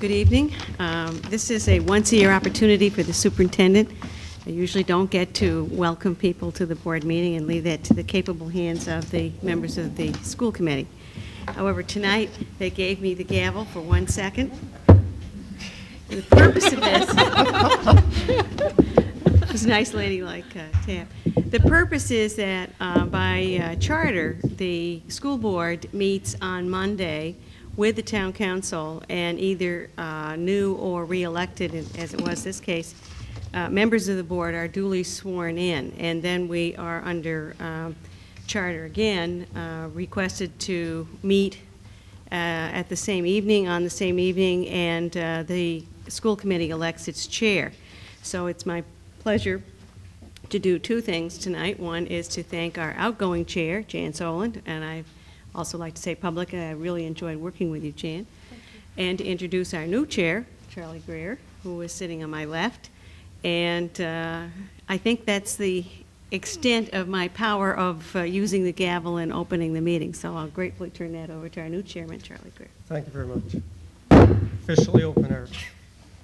Good evening. Um, This is a once-a-year opportunity for the superintendent. I usually don't get to welcome people to the board meeting and leave that to the capable hands of the members of the school committee. However, tonight, they gave me the gavel for one second. The purpose of this was nice ladylike uh, tap. The purpose is that uh, by uh, charter, the school board meets on Monday with the town council and either uh, new or re-elected, as it was this case, uh, members of the board are duly sworn in. And then we are under um, charter again, uh, requested to meet uh, at the same evening, on the same evening, and uh, the school committee elects its chair. So it's my pleasure to do two things tonight. One is to thank our outgoing chair, Jan Soland, and I also like to say publicly, I really enjoyed working with you, Jan. And to introduce our new chair, Charlie Greer, who is sitting on my left. And uh, I think that's the extent of my power of uh, using the gavel and opening the meeting. So I'll gratefully turn that over to our new chairman, Charlie Greer. Thank you very much. Officially open our,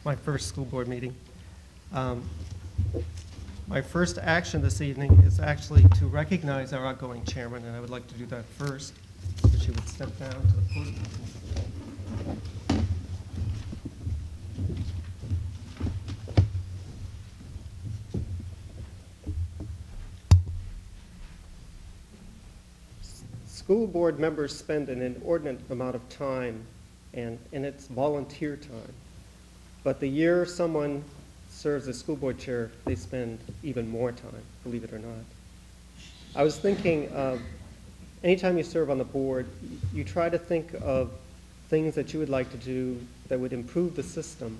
my first school board meeting. Um, My first action this evening is actually to recognize our outgoing chairman, and I would like to do that first. She would step down to the podium. School board members spend an inordinate amount of time, and, and it's volunteer time. But the year someone serves as school board chair, they spend even more time, believe it or not. I was thinking, uh, anytime you serve on the board, you try to think of things that you would like to do that would improve the system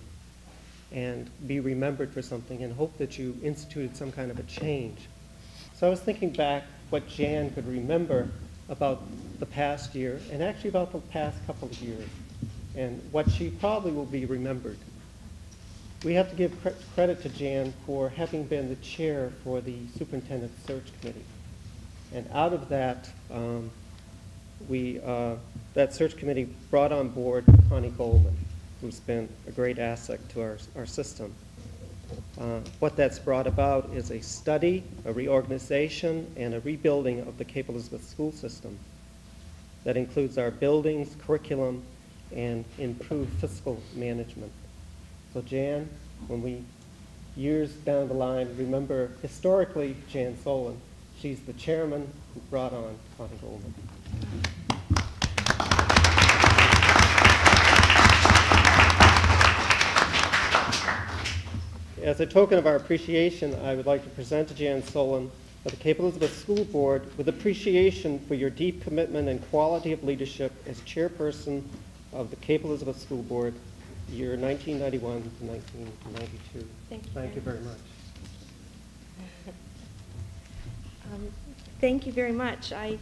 and be remembered for something and hope that you instituted some kind of a change. So I was thinking back what Jan could remember about the past year and actually about the past couple of years and what she probably will be remembered. We have to give cre- credit to Jan for having been the chair for the superintendent search committee. And out of that, um, we, uh, that search committee brought on board Connie Goldman, who's been a great asset to our, our system. Uh, What that's brought about is a study, a reorganization, and a rebuilding of the Cape Elizabeth school system that includes our buildings, curriculum, and improved fiscal management. So Jan, when we, years down the line, remember historically Jan Solon, she's the chairman who brought on Connie Goldman. As a token of our appreciation, I would like to present to Jan Solon of the Cape Elizabeth School Board with appreciation for your deep commitment and quality of leadership as chairperson of the Cape Elizabeth School Board, year 1991 to 1992. Thank you Thank you very very much. Um, Thank you very much. I,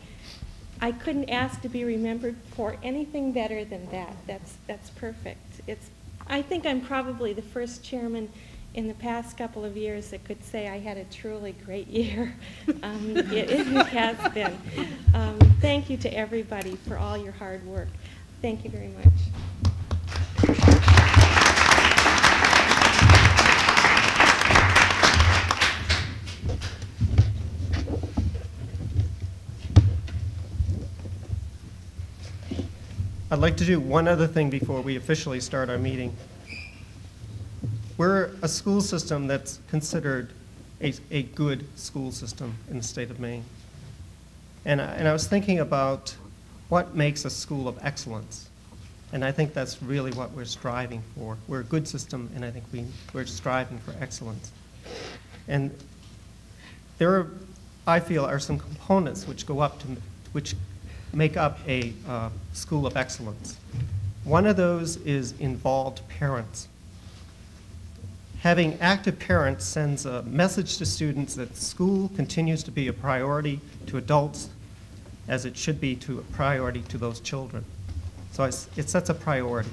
I couldn't ask to be remembered for anything better than that. That's, that's perfect. It's, I think I'm probably the first chairman in the past couple of years that could say I had a truly great year. Um, It it has been. Um, Thank you to everybody for all your hard work. Thank you very much. I'd like to do one other thing before we officially start our meeting. We're a school system that's considered a, a good school system in the state of Maine. And I, and I was thinking about what makes a school of excellence. And I think that's really what we're striving for. We're a good system, and I think we, we're striving for excellence. And there are, I feel, are some components which go up to, which make up a uh, school of excellence. One of those is involved parents. Having active parents sends a message to students that school continues to be a priority to adults as it should be to a priority to those children. So it sets a priority.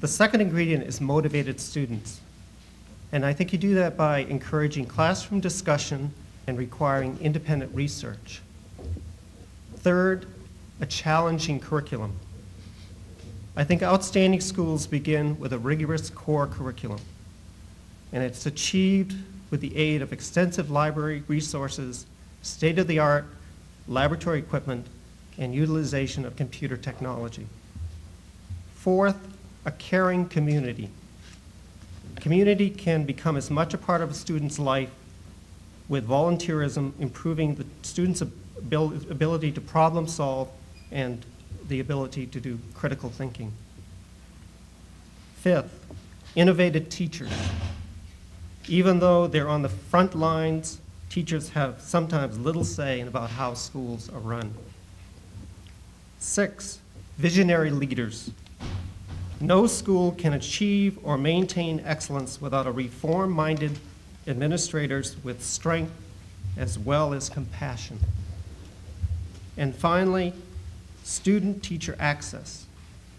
The second ingredient is motivated students. And I think you do that by encouraging classroom discussion and requiring independent research. Third, a challenging curriculum. I think outstanding schools begin with a rigorous core curriculum, and it's achieved with the aid of extensive library resources, state-of-the-art laboratory equipment, and utilization of computer technology. Fourth, a caring community. Community can become as much a part of a student's life with volunteerism, improving the student's ability to problem solve and the ability to do critical thinking. Fifth, innovative teachers. Even though they're on the front lines, teachers have sometimes little say in about how schools are run. Six, visionary leaders. No school can achieve or maintain excellence without a reform-minded administrators with strength as well as compassion. And finally, student-teacher access.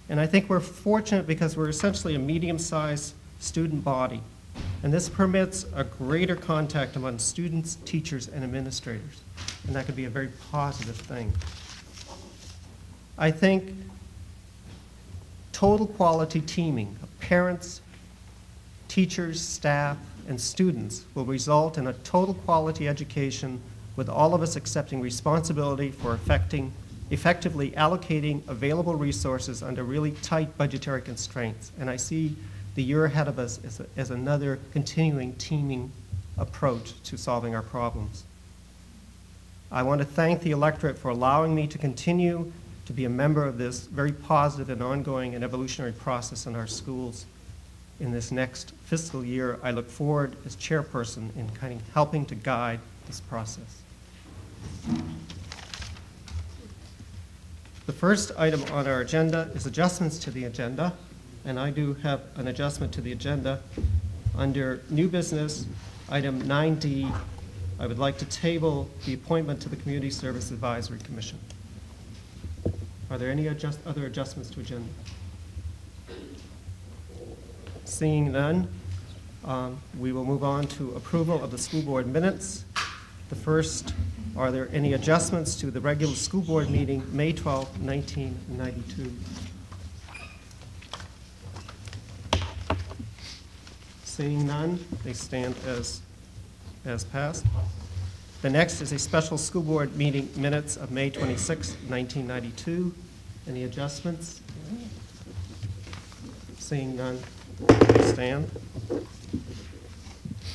And I think we're fortunate because we're essentially a medium-sized student body. And this permits a greater contact among students, teachers, and administrators. And that could be a very positive thing. I think total quality teaming of parents, teachers, staff, and students will result in a total quality education with all of us accepting responsibility for affecting, effectively allocating available resources under really tight budgetary constraints. And I see the year ahead of us as, a, as another continuing teaming approach to solving our problems. I want to thank the electorate for allowing me to continue to be a member of this very positive and ongoing and evolutionary process in our schools. In this next fiscal year, I look forward as chairperson in kind of helping to guide this process. The first item on our agenda is adjustments to the agenda, and I do have an adjustment to the agenda. Under new business, item 9D, I would like to table the appointment to the Community Service Advisory Commission. Are there any adjust, other adjustments to agenda? Seeing none, um, we will move on to approval of the school board minutes. The first, are there any adjustments to the regular school board meeting, May 12, 1992? Seeing none, they stand as, as passed. The next is a special school board meeting minutes of May 26, 1992. Any adjustments? Seeing none, they stand.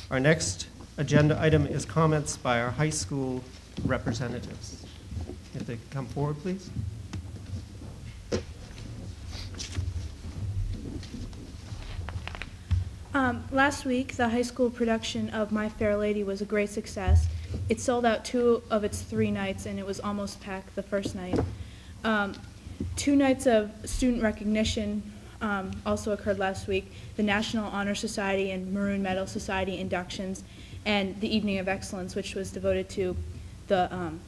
Our next agenda item is comments by our high school representatives. If they could come forward, please. Um, last week, the high school production of My Fair Lady was a great success. It sold out two of its three nights, and it was almost packed the first night. Um, two nights of student recognition um, also occurred last week the National Honor Society and Maroon Medal Society inductions, and the Evening of Excellence, which was devoted to the, um,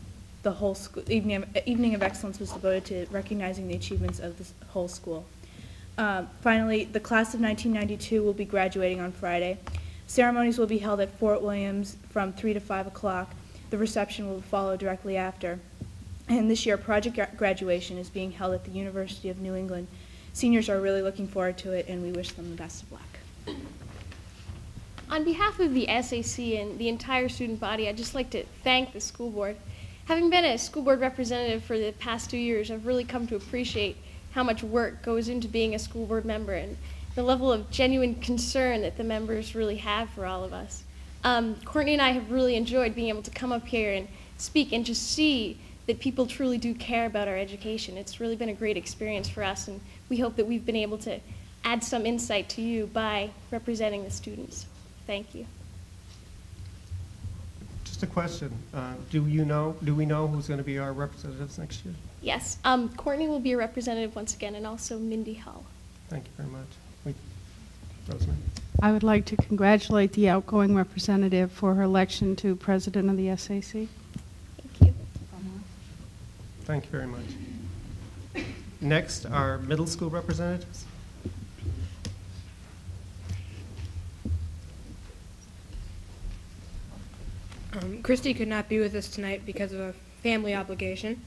the whole school. Evening of, Evening of Excellence was devoted to recognizing the achievements of the whole school. Um, finally, the class of 1992 will be graduating on Friday. Ceremonies will be held at Fort Williams from 3 to 5 o'clock. The reception will follow directly after. And this year, project gra- graduation is being held at the University of New England. Seniors are really looking forward to it, and we wish them the best of luck. On behalf of the SAC and the entire student body, I'd just like to thank the school board. Having been a school board representative for the past two years, I've really come to appreciate how much work goes into being a school board member and the level of genuine concern that the members really have for all of us. Um, Courtney and I have really enjoyed being able to come up here and speak and just see that people truly do care about our education. It's really been a great experience for us, and we hope that we've been able to add some insight to you by representing the students. Thank you. Just a question. Uh, Do you know, do we know who's going to be our representatives next year? Yes, um, Courtney will be a representative once again, and also Mindy Hull. Thank you very much. We- Rosemary? I would like to congratulate the outgoing representative for her election to president of the SAC. Thank you. Thank you very much. Next, our middle school representatives. Um, Christy could not be with us tonight because of a family obligation.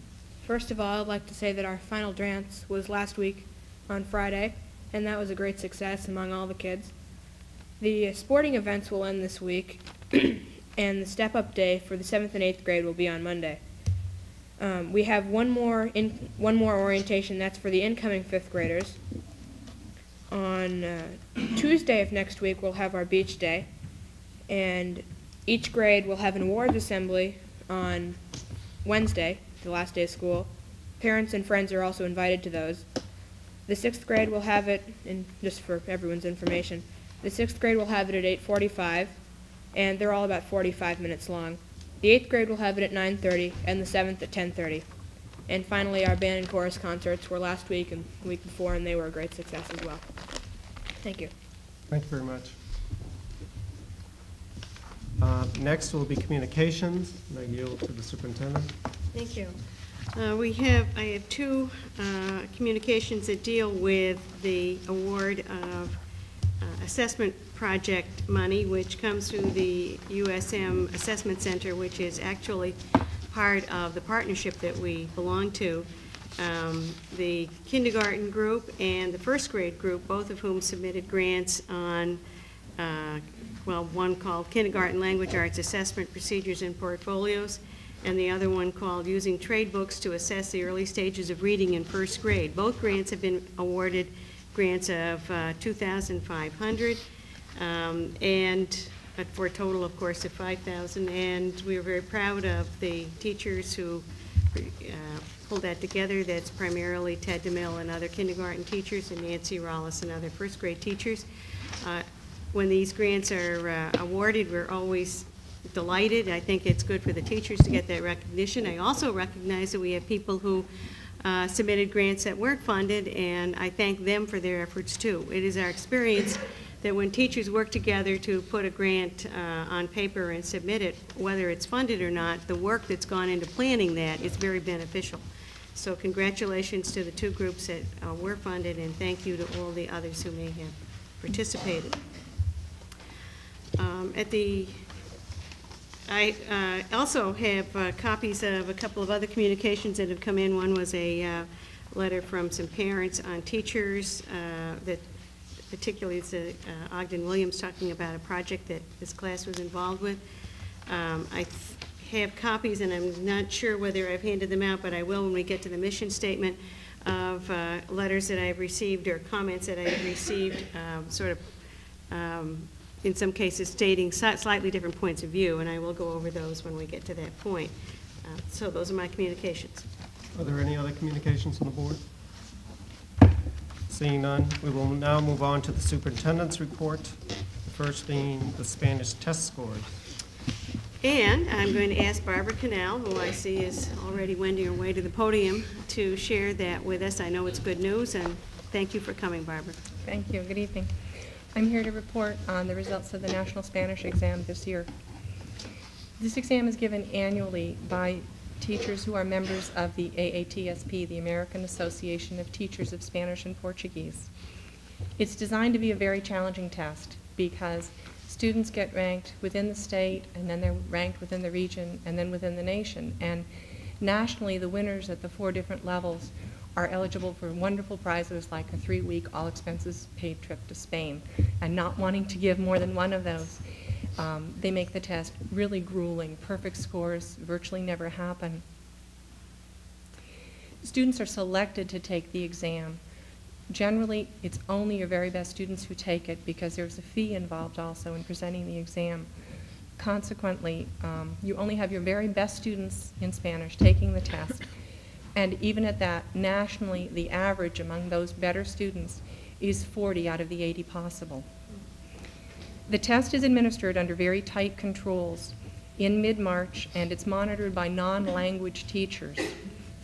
First of all, I'd like to say that our final dance was last week on Friday, and that was a great success among all the kids. The sporting events will end this week, and the step up day for the seventh and eighth grade will be on Monday. Um, we have one more in, one more orientation. That's for the incoming fifth graders. On uh, Tuesday of next week, we'll have our beach day, and each grade will have an awards assembly on Wednesday, the last day of school. Parents and friends are also invited to those. The sixth grade will have it, and just for everyone's information, the sixth grade will have it at 8:45, and they're all about 45 minutes long. The eighth grade will have it at 9:30, and the seventh at 10:30. And finally, our band and chorus concerts were last week and the week before, and they were a great success as well. Thank you. Thank you very much. Uh, Next will be communications, and I yield to the superintendent. Thank you. Uh, We have, I have two uh, communications that deal with the award of uh, assessment project money, which comes through the USM Assessment Center, which is actually part of the partnership that we belong to. Um, The kindergarten group and the first grade group, both of whom submitted grants on uh, well, one called Kindergarten Language Arts Assessment Procedures and Portfolios, and the other one called Using Trade Books to Assess the Early Stages of Reading in First Grade. Both grants have been awarded grants of uh, 2500 um, and uh, for a total, of course, of 5000 And we are very proud of the teachers who uh, pulled that together. That's primarily Ted DeMille and other kindergarten teachers, and Nancy Rollis and other first grade teachers. When these grants are uh, awarded, we're always delighted. I think it's good for the teachers to get that recognition. I also recognize that we have people who uh, submitted grants that weren't funded, and I thank them for their efforts too. It is our experience that when teachers work together to put a grant uh, on paper and submit it, whether it's funded or not, the work that's gone into planning that is very beneficial. So congratulations to the two groups that uh, were funded, and thank you to all the others who may have participated. Um, At the, I uh, also have uh, copies of a couple of other communications that have come in. One was a uh, letter from some parents on teachers uh, that particularly it's uh, Ogden Williams talking about a project that this class was involved with. Um, I have copies, and I'm not sure whether I've handed them out, but I will when we get to the mission statement of uh, letters that I've received or comments that I've received, um, sort of, um, in some cases stating slightly different points of view, and I will go over those when we get to that point. Uh, So those are my communications. Are there any other communications on the board? Seeing none, we will now move on to the superintendent's report, the first being the Spanish test scores. And I'm going to ask Barbara Canal, who I see is already wending her way to the podium, to share that with us. I know it's good news, and thank you for coming, Barbara. Thank you. Good evening. I'm here to report on the results of the National Spanish exam this year. This exam is given annually by teachers who are members of the AATSP, the American Association of Teachers of Spanish and Portuguese. It's designed to be a very challenging test because students get ranked within the state, and then they're ranked within the region, and then within the nation. And nationally, the winners at the four different levels are eligible for wonderful prizes like a three-week all-expenses-paid trip to Spain. And not wanting to give more than one of those, um, they make the test really grueling. Perfect scores virtually never happen. Students are selected to take the exam. Generally, it's only your very best students who take it because there's a fee involved also in presenting the exam. Consequently, um, you only have your very best students in Spanish taking the test. And even at that, nationally, the average among those better students is 40 out of the 80 possible. The test is administered under very tight controls in mid-March, and it's monitored by non-language teachers.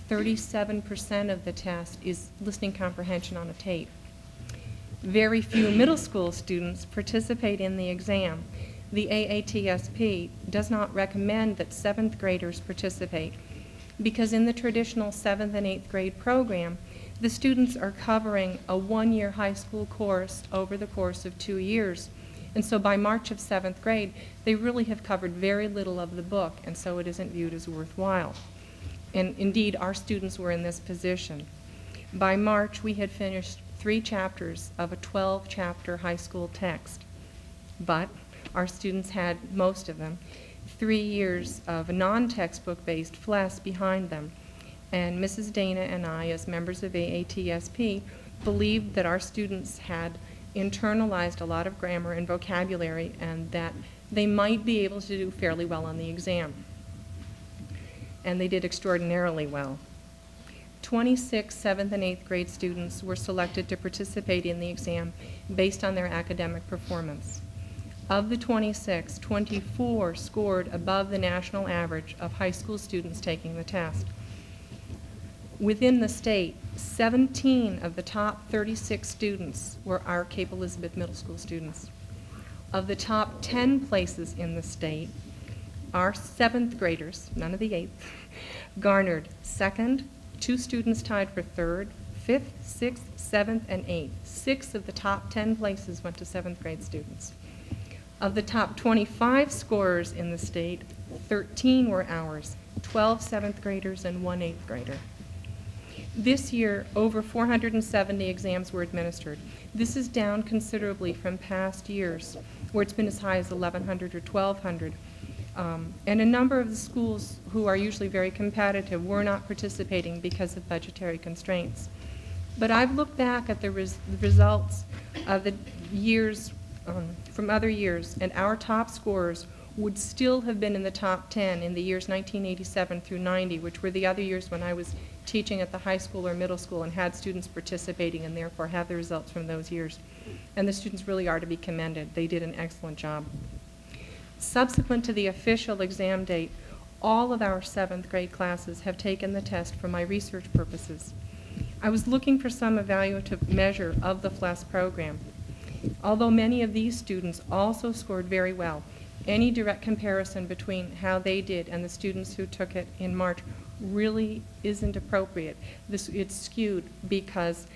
37% of the test is listening comprehension on a tape. Very few middle school students participate in the exam. The AATSP does not recommend that seventh graders participate because in the traditional seventh and eighth grade program, the students are covering a one-year high school course over the course of two years. And so by March of seventh grade, they really have covered very little of the book, and so it isn't viewed as worthwhile. And indeed, our students were in this position. By March, we had finished three chapters of a 12-chapter high school text. But our students had, most of them, three years of non-textbook-based FLES behind them. And Mrs. Dana and I, as members of AATSP, believed that our students had internalized a lot of grammar and vocabulary and that they might be able to do fairly well on the exam. And they did extraordinarily well. 26 seventh and eighth grade students were selected to participate in the exam based on their academic performance. Of the 26, 24 scored above the national average of high school students taking the test. Within the state, 17 of the top 36 students were our Cape Elizabeth Middle School students. Of the top 10 places in the state, our seventh graders, none of the eighth, garnered second, two students tied for third, fifth, sixth, seventh, and eighth. Six of the top 10 places went to seventh grade students. Of the top 25 scorers in the state, 13 were ours, 12 seventh graders and one eighth grader. This year, over 470 exams were administered. This is down considerably from past years, where it's been as high as 1,100 or 1,200. Um, and a number of the schools who are usually very competitive were not participating because of budgetary constraints. But I've looked back at the, res the results of the years um, from other years, and our top scorers would still have been in the top 10 in the years 1987 through 90, which were the other years when I was teaching at the high school or middle school and had students participating and therefore have the results from those years. And the students really are to be commended. They did an excellent job. Subsequent to the official exam date, all of our seventh grade classes have taken the test for my research purposes. I was looking for some evaluative measure of the FLES program. Although many of these students also scored very well, any direct comparison between how they did and the students who took it in March really isn't appropriate. This, it's skewed because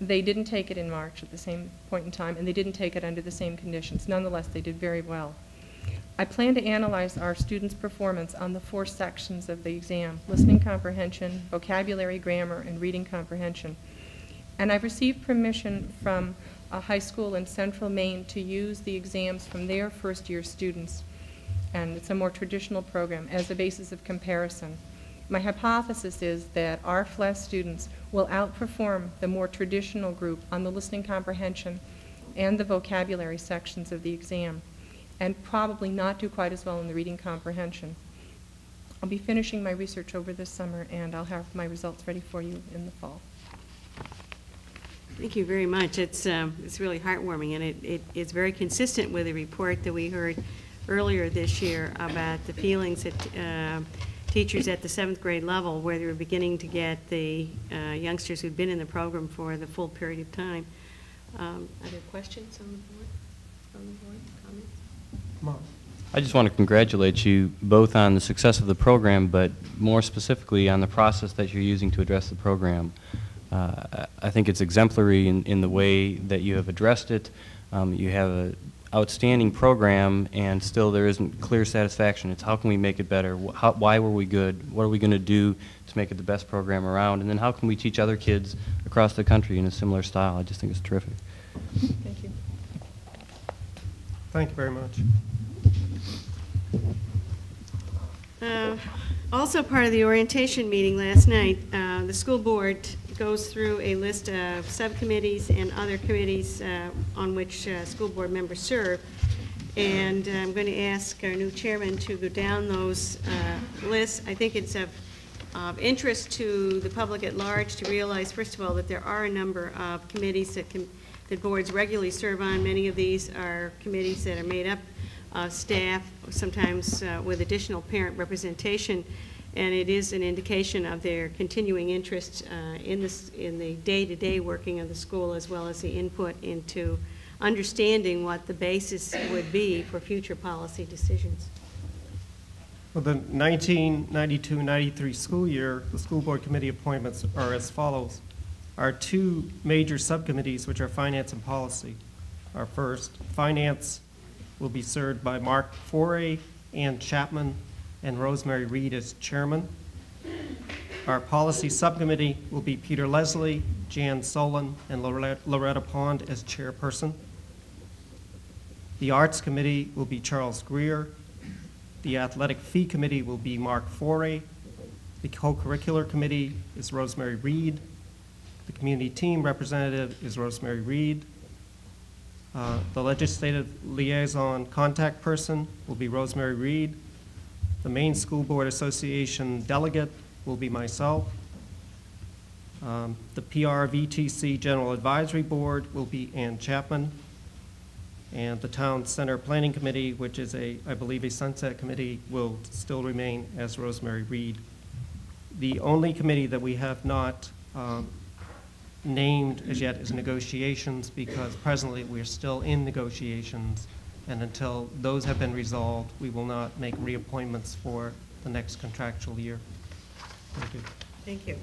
they didn't take it in March at the same point in time, and they didn't take it under the same conditions. Nonetheless, they did very well. I plan to analyze our students' performance on the four sections of the exam, listening comprehension, vocabulary, grammar, and reading comprehension. And I've received permission from a high school in central Maine to use the exams from their first year students, and it's a more traditional program, as a basis of comparison. My hypothesis is that our FLES students will outperform the more traditional group on the listening comprehension and the vocabulary sections of the exam, and probably not do quite as well in the reading comprehension. I'll be finishing my research over this summer, and I'll have my results ready for you in the fall. Thank you very much. It's, um, it's really heartwarming, and it, it is very consistent with the report that we heard earlier this year about the feelings that uh, teachers at the seventh grade level, where they were beginning to get the uh, youngsters who'd been in the program for the full period of time. Um, Are there questions on the board? On the board, comments? Mark? I just want to congratulate you both on the success of the program, but more specifically on the process that you're using to address the program. Uh, I think it's exemplary in, in the way that you have addressed it. Um, you have an outstanding program, and still there isn't clear satisfaction. It's how can we make it better? How, why were we good? What are we going to do to make it the best program around? And then how can we teach other kids across the country in a similar style? I just think it's terrific. Thank you. Thank you very much. Uh, Also part of the orientation meeting last night, uh, the school board goes through a list of subcommittees and other committees uh, on which uh, school board members serve. And I'm going to ask our new chairman to go down those uh, lists. I think it's of, of interest to the public at large to realize, first of all, that there are a number of committees that can, that boards regularly serve on. Many of these are committees that are made up of staff, sometimes uh, with additional parent representation, and it is an indication of their continuing interest uh, in this, in the day-to-day working of the school, as well as the input into understanding what the basis would be for future policy decisions. For the 1992-93 school year, the school board committee appointments are as follows. Our two major subcommittees, which are finance and policy, are first, finance will be served by Mark Foray, Ann Chapman, and Rosemary Reed as chairman. Our policy subcommittee will be Peter Leslie, Jan Solon and Loretta Pond as chairperson. The Arts Committee will be Charles Greer. The Athletic Fee Committee will be Mark Foray. The Co-Curricular Committee is Rosemary Reed. The Community Team Representative is Rosemary Reed. Uh, The Legislative Liaison Contact Person will be Rosemary Reed. The Maine School Board Association Delegate will be myself. Um, The PRVTC General Advisory Board will be Ann Chapman. And the Town Center Planning Committee, which is a, I believe, a sunset committee, will still remain as Rosemary Reed. The only committee that we have not um, named as yet is negotiations, because presently we're still in negotiations, and until those have been resolved, we will not make reappointments for the next contractual year. Thank you. Thank you.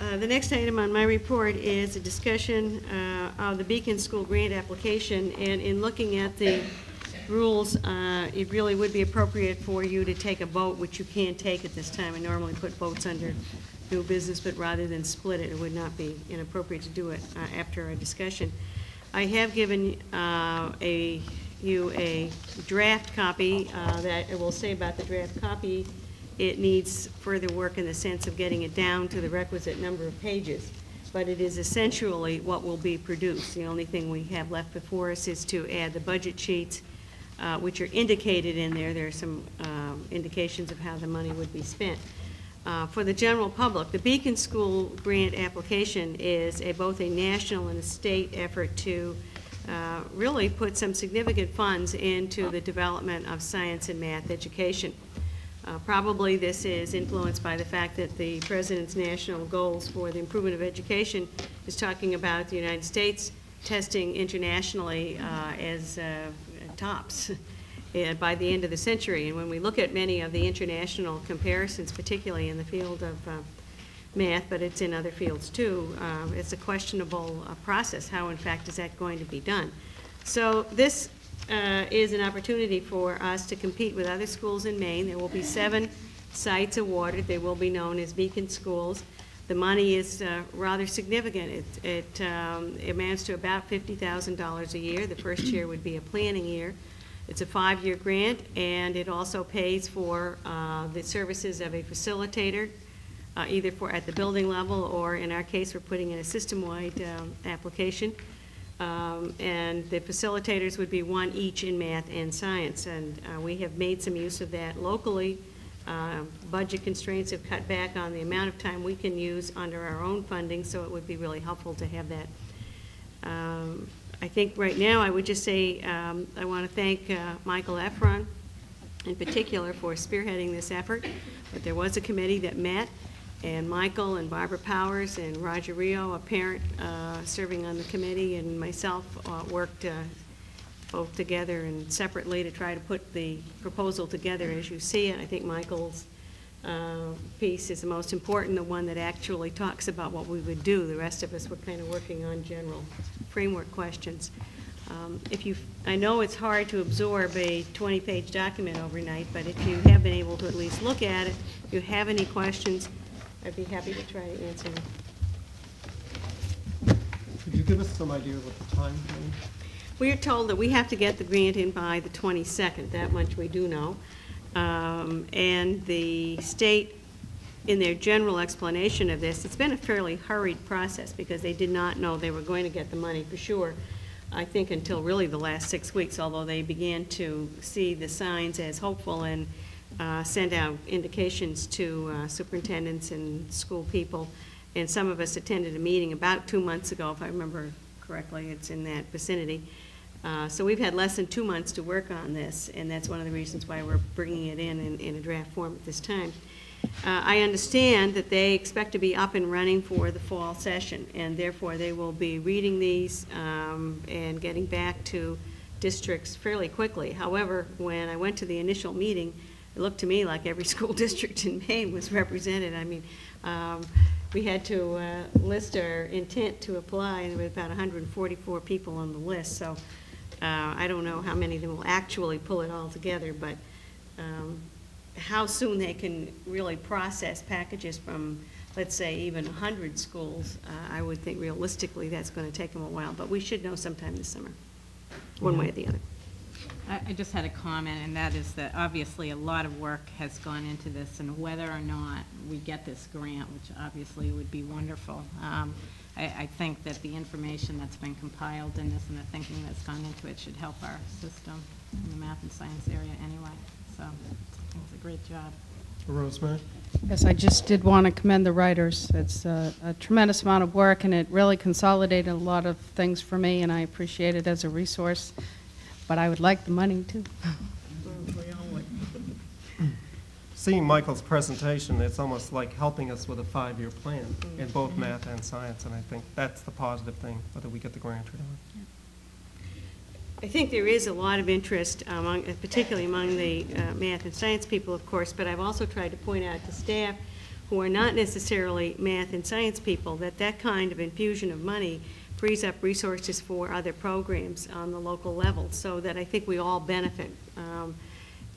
Uh, The next item on my report is a discussion uh, of the Beacon School grant application, and in looking at the rules, uh, it really would be appropriate for you to take a vote, which you can't take at this time. I normally put votes under new business, but rather than split it, it would not be inappropriate to do it uh, after our discussion. I have given uh, a, you a draft copy uh, that I will say about the draft copy. It needs further work in the sense of getting it down to the requisite number of pages, but it is essentially what will be produced. The only thing we have left before us is to add the budget sheets, uh, which are indicated in there. There are some um, indications of how the money would be spent. Uh, For the general public, the Beacon School grant application is a, both a national and a state effort to uh, really put some significant funds into the development of science and math education. Uh, Probably this is influenced by the fact that the President's national goals for the improvement of education is talking about the United States testing internationally uh, as uh, tops by the end of the century. And when we look at many of the international comparisons, particularly in the field of uh, math, but it's in other fields too, uh, it's a questionable uh, process. How, in fact, is that going to be done? So this uh, is an opportunity for us to compete with other schools in Maine. There will be seven sites awarded. They will be known as Beacon Schools. The money is uh, rather significant. It, it um, amounts to about $50,000 a year. The first year would be a planning year. It's a five-year grant, and it also pays for uh, the services of a facilitator, uh, either for at the building level, or in our case, we're putting in a system-wide um, application. Um, And the facilitators would be one each in math and science. And uh, we have made some use of that locally. Uh, Budget constraints have cut back on the amount of time we can use under our own funding, so it would be really helpful to have that. Um, I think right now, I would just say, um, I want to thank uh, Michael Efron in particular for spearheading this effort. But there was a committee that met, and Michael and Barbara Powers and Roger Rio, a parent uh, serving on the committee, and myself uh, worked uh, both together and separately to try to put the proposal together as you see it. I think Michael's uh, piece is the most important, the one that actually talks about what we would do. The rest of us were kind of working on general framework questions. Um, If you, I know it's hard to absorb a 20-page document overnight, but if you have been able to at least look at it, if you have any questions, I'd be happy to try to answer them. Could you give us some idea of what the time frame? We are told that we have to get the grant in by the 22nd, that much we do know. Um, And the state, in their general explanation of this, it's been a fairly hurried process because they did not know they were going to get the money for sure, I think until really the last six weeks, although they began to see the signs as hopeful and uh, send out indications to uh, superintendents and school people. And some of us attended a meeting about two months ago, if I remember correctly, it's in that vicinity. Uh, So we've had less than two months to work on this, and that's one of the reasons why we're bringing it in in, in a draft form at this time. Uh, I understand that they expect to be up and running for the fall session, and therefore they will be reading these um, and getting back to districts fairly quickly. However, when I went to the initial meeting, it looked to me like every school district in Maine was represented. I mean, um, we had to uh, list our intent to apply, and there were about 144 people on the list, so uh, I don't know how many of them will actually pull it all together, but um, how soon they can really process packages from let's say, even 100 schools, uh, I would think realistically that's going to take them a while, but we should know sometime this summer, one way or the other. I, I just had a comment, and that is that obviously a lot of work has gone into this, and whether or not we get this grant, which obviously would be wonderful, um, I, I think that the information that's been compiled in this and the thinking that's gone into it should help our system in the math and science area anyway. So it's a great job. Rosemary? Yes, I just did want to commend the writers. It's a a tremendous amount of work, and it really consolidated a lot of things for me, and I appreciate it as a resource. But I would like the money, too. Seeing Michael's presentation, it's almost like helping us with a five-year plan in both math and science, and I think that's the positive thing, whether we get the grant or not. I think there is a lot of interest among, particularly among the uh, math and science people, of course, but I've also tried to point out to staff who are not necessarily math and science people that that kind of infusion of money frees up resources for other programs on the local level, so that I think we all benefit. Um,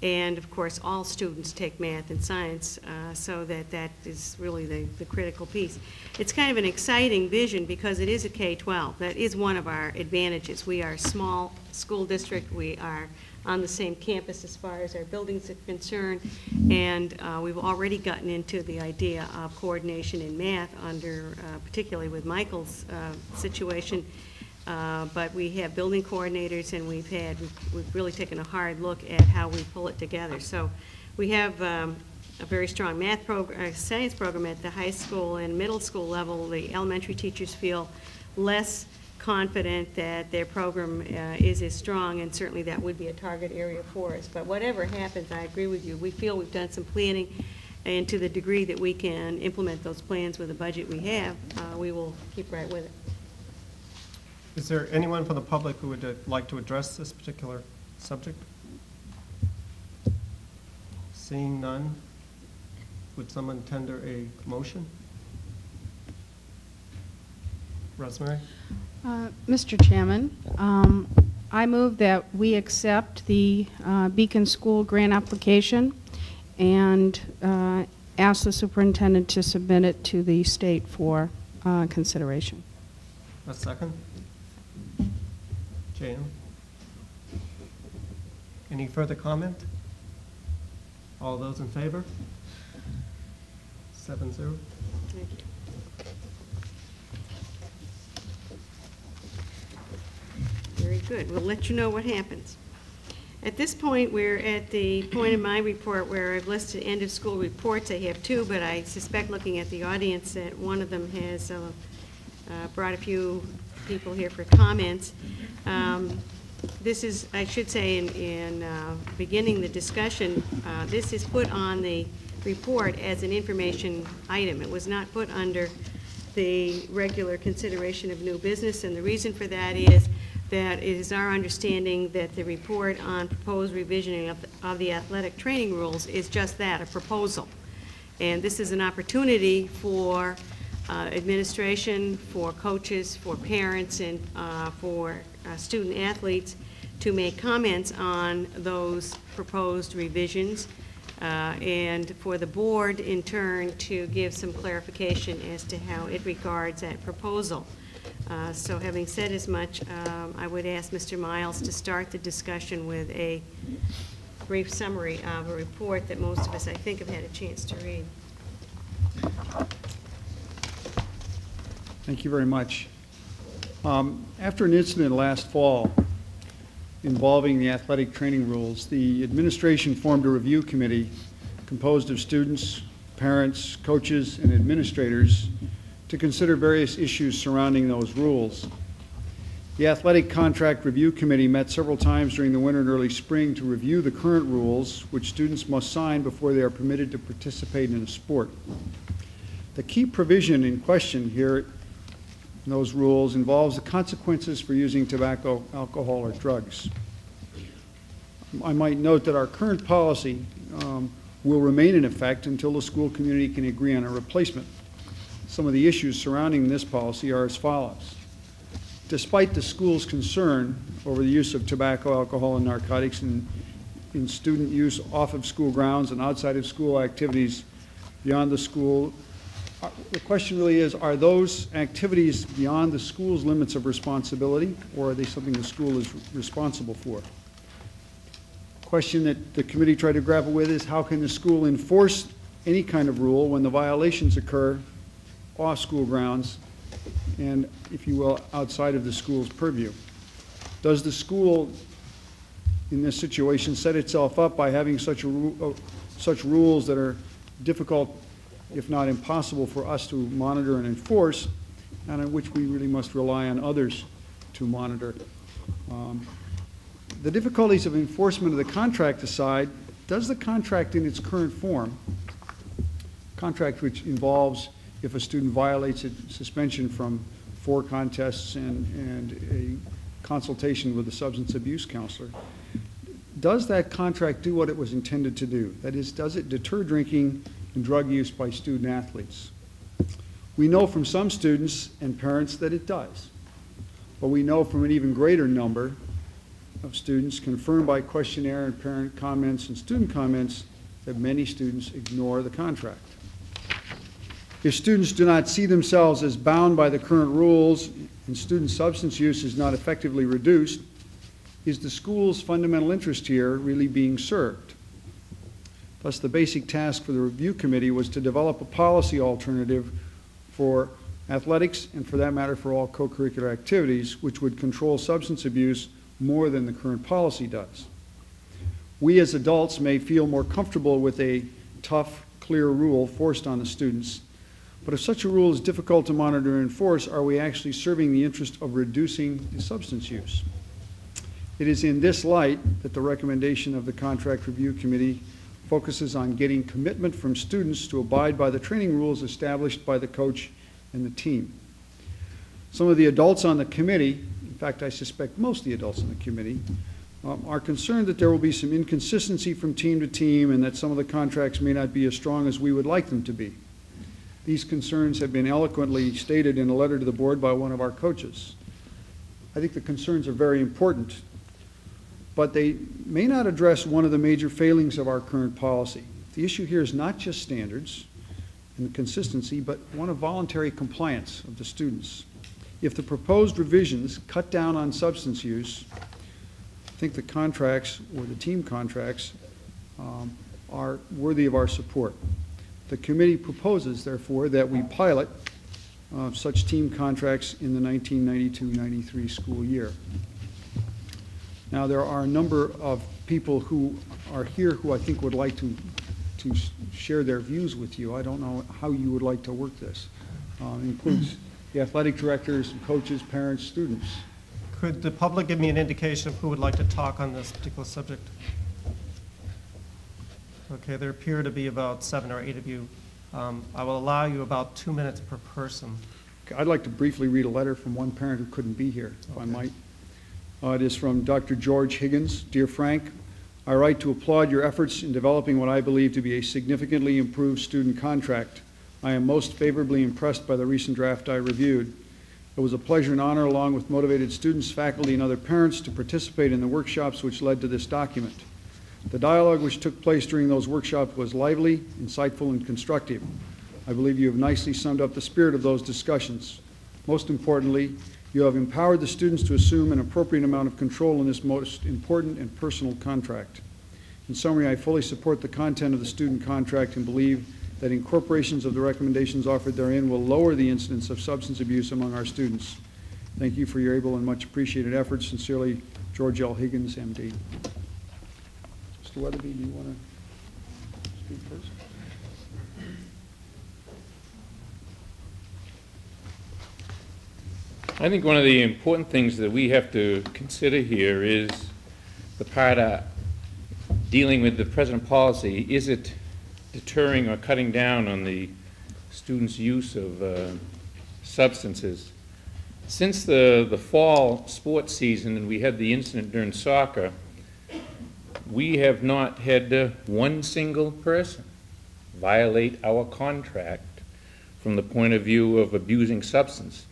And of course, all students take math and science, uh, so that that is really the, the critical piece. It's kind of an exciting vision because it is a K-12. That is one of our advantages. We are a small school district. We are on the same campus as far as our buildings are concerned, and uh, we've already gotten into the idea of coordination in math under, uh, particularly with Michael's uh, situation. Uh, But we have building coordinators, and we've had, we've- we've really taken a hard look at how we pull it together. So we have um, a very strong math program, uh, science program at the high school and middle school level. The elementary teachers feel less confident that their program uh, is as strong, and certainly that would be a target area for us. But whatever happens, I agree with you. We feel we've done some planning, and to the degree that we can implement those plans with the budget we have, uh, we will keep right with it. Is there anyone from the public who would uh, like to address this particular subject? Seeing none, would someone tender a motion? Rosemary? Uh, Mr. Chairman, um, I move that we accept the uh, Beacon School grant application and uh, ask the superintendent to submit it to the state for uh, consideration. A second? Any further comment? All those in favor? Seven zero? Thank you. Very good. We'll let you know what happens. At this point, we're at the point in my report where I've listed end-of-school reports. I have two, but I suspect, looking at the audience, that one of them has uh, uh, brought a few people here for comments. Um, This is, I should say, in, in uh, beginning the discussion, uh, this is put on the report as an information item. It was not put under the regular consideration of new business, and the reason for that is that it is our understanding that the report on proposed revisioning of, of the athletic training rules is just that, a proposal. And this is an opportunity for uh, administration, for coaches, for parents, and uh, for uh, student athletes to make comments on those proposed revisions, uh, and for the board, in turn, to give some clarification as to how it regards that proposal. Uh, So having said as much, um, I would ask Mr. Miles to start the discussion with a brief summary of a report that most of us, I think, have had a chance to read. Thank you very much. Um, After an incident last fall involving the athletic training rules, the administration formed a review committee composed of students, parents, coaches, and administrators to consider various issues surrounding those rules. The Athletic Contract Review Committee met several times during the winter and early spring to review the current rules, which students must sign before they are permitted to participate in a sport. The key provision in question here those rules involves the consequences for using tobacco, alcohol, or drugs. I might note that our current policy um, will remain in effect until the school community can agree on a replacement. Some of the issues surrounding this policy are as follows. Despite the school's concern over the use of tobacco, alcohol, and narcotics in, in student use off of school grounds and outside of school activities beyond the school the question really is, are those activities beyond the school's limits of responsibility, or are they something the school is responsible for? Question that the committee tried to grapple with is, how can the school enforce any kind of rule when the violations occur off school grounds and, if you will, outside of the school's purview? Does the school, in this situation, set itself up by having such a, uh, such rules that are difficult, if not impossible, for us to monitor and enforce, and on which we really must rely on others to monitor? Um, The difficulties of enforcement of the contract aside, does the contract in its current form, contract which involves if a student violates it, suspension from four contests and, and a consultation with a substance abuse counselor, does that contract do what it was intended to do? That is, does it deter drinking and drug use by student athletes? We know from some students and parents that it does. But we know from an even greater number of students, confirmed by questionnaire and parent comments and student comments, that many students ignore the contract. If students do not see themselves as bound by the current rules and student substance use is not effectively reduced, is the school's fundamental interest here really being served? Thus, the basic task for the review committee was to develop a policy alternative for athletics and, for that matter, for all co-curricular activities, which would control substance abuse more than the current policy does. We as adults may feel more comfortable with a tough, clear rule forced on the students, but if such a rule is difficult to monitor and enforce, are we actually serving the interest of reducing the substance use? It is in this light that the recommendation of the Contract Review Committee focuses on getting commitment from students to abide by the training rules established by the coach and the team. Some of the adults on the committee, in fact, I suspect most of the adults on the committee, um, are concerned that there will be some inconsistency from team to team and that some of the contracts may not be as strong as we would like them to be. These concerns have been eloquently stated in a letter to the board by one of our coaches. I think the concerns are very important, but they may not address one of the major failings of our current policy. The issue here is not just standards and consistency, but one of voluntary compliance of the students. If the proposed revisions cut down on substance use, I think the contracts or the team contracts um, are worthy of our support. The committee proposes, therefore, that we pilot uh, such team contracts in the 1992-93 school year. Now, there are a number of people who are here who I think would like to, to share their views with you. I don't know how you would like to work this. Uh, it Includes the athletic directors, coaches, parents, students. Could the public give me an indication of who would like to talk on this particular subject? Okay, there appear to be about seven or eight of you. Um, I will allow you about two minutes per person. I'd like to briefly read a letter from one parent who couldn't be here, if I might. Uh, It is from Dr. George Higgins. Dear Frank, I write to applaud your efforts in developing what I believe to be a significantly improved student contract. I am most favorably impressed by the recent draft I reviewed. It was a pleasure and honor, along with motivated students, faculty, and other parents, to participate in the workshops which led to this document. The dialogue which took place during those workshops was lively, insightful, and constructive. I believe you have nicely summed up the spirit of those discussions. Most importantly, you have empowered the students to assume an appropriate amount of control in this most important and personal contract. In summary, I fully support the content of the student contract and believe that incorporations of the recommendations offered therein will lower the incidence of substance abuse among our students. Thank you for your able and much appreciated efforts. Sincerely, George L. Higgins, MD. Mr. Weatherby, do you want to speak first? I think one of the important things that we have to consider here is the part of dealing with the present policy. Is it deterring or cutting down on the students' use of uh, substances? Since the, the fall sports season and we had the incident during soccer, we have not had uh, one single person violate our contract from the point of view of abusing substance.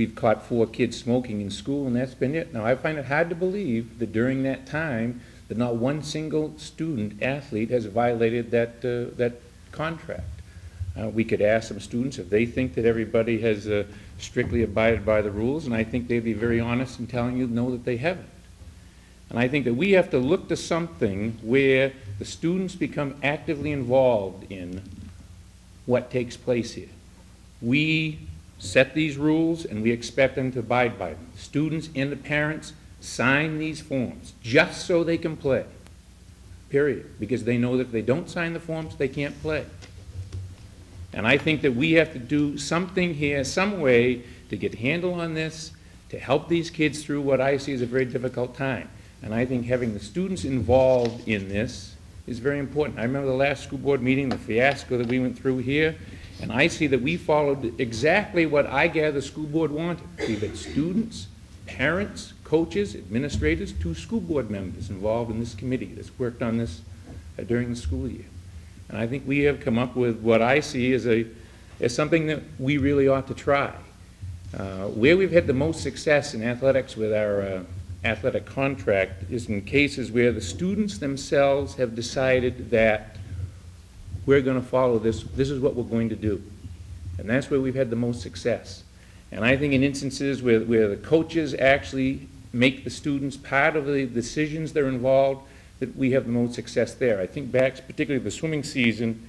We've caught four kids smoking in school, and that's been it. Now, I find it hard to believe that during that time, that not one single student athlete has violated that, uh, that contract. Uh, We could ask some students if they think that everybody has uh, strictly abided by the rules, and I think they'd be very honest in telling you, no, that they haven't. And I think that we have to look to something where the students become actively involved in what takes place here. We set these rules, and we expect them to abide by them. Students and the parents sign these forms just so they can play, period, because they know that if they don't sign the forms, they can't play. And I think that we have to do something here, some way, to get a handle on this, to help these kids through what I see as a very difficult time. And I think having the students involved in this is very important. I remember the last school board meeting, the fiasco that we went through here, and I see that we followed exactly what I gather the school board wanted. We've had students, parents, coaches, administrators, two school board members involved in this committee that's worked on this uh, during the school year. And I think we have come up with what I see as a, as something that we really ought to try. Uh, Where we've had the most success in athletics with our uh, athletic contract is in cases where the students themselves have decided that we're going to follow this, this is what we're going to do. And that's where we've had the most success. And I think in instances where, where the coaches actually make the students part of the decisions they're involved, that we have the most success there. I think back particularly the swimming season,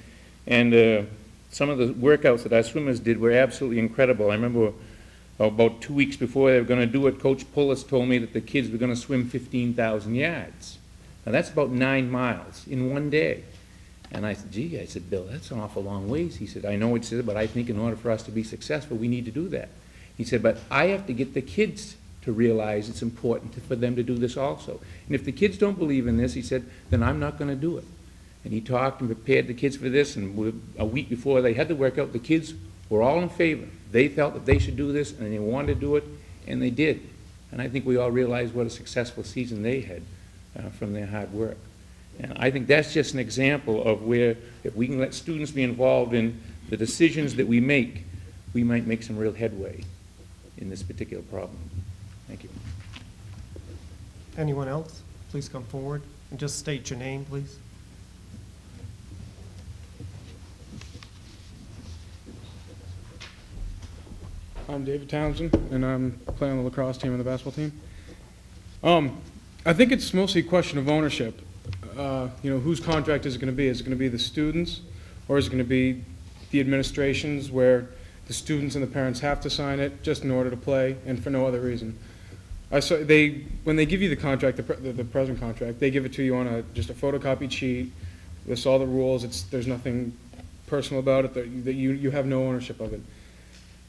and uh, some of the workouts that our swimmers did were absolutely incredible. I remember about two weeks before they were going to do it, Coach Pullis told me that the kids were going to swim 15,000 yards. Now that's about nine miles in one day. And I said, gee, I said, Bill, that's an awful long ways. He said, I know it's, but I think in order for us to be successful, we need to do that. He said, but I have to get the kids to realize it's important to- for them to do this also. And if the kids don't believe in this, he said, then I'm not going to do it. And he talked and prepared the kids for this, and a week before they had the workout, the kids were all in favor. They felt that they should do this, and they wanted to do it, and they did. And I think we all realized what a successful season they had uh, from their hard work. And I think that's just an example of where, if we can let students be involved in the decisions that we make, we might make some real headway in this particular problem. Thank you. Anyone else? Please come forward and just state your name, please. I'm David Townsend, and I'm playing on the lacrosse team and the basketball team. Um, I think it's mostly a question of ownership. Uh, you know, whose contract is it going to be? Is it going to be the students, or is it going to be the administrations where the students and the parents have to sign it just in order to play and for no other reason? I saw they when they give you the contract, the, pre- the, present contract, they give it to you on a just a photocopy sheet. Lists all the rules. It's there's nothing personal about it. That, that you you have no ownership of it.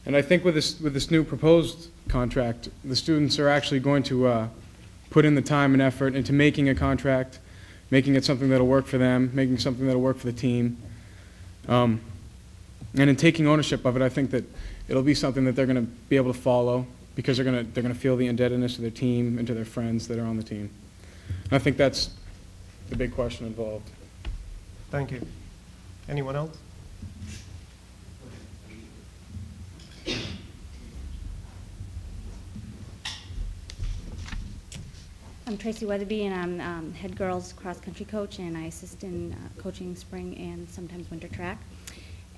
And I think with this, with this new proposed contract, the students are actually going to uh, put in the time and effort into making a contract, making it something that'll work for them, making something that'll work for the team. Um, and in taking ownership of it, I think that it'll be something that they're going to be able to follow because they're going to, they're going to feel the indebtedness to their team and to their friends that are on the team. And I think that's the big question involved. Thank you. Anyone else? I'm Tracy Weatherby, and I'm um, head girls cross-country coach, and I assist in uh, coaching spring and sometimes winter track.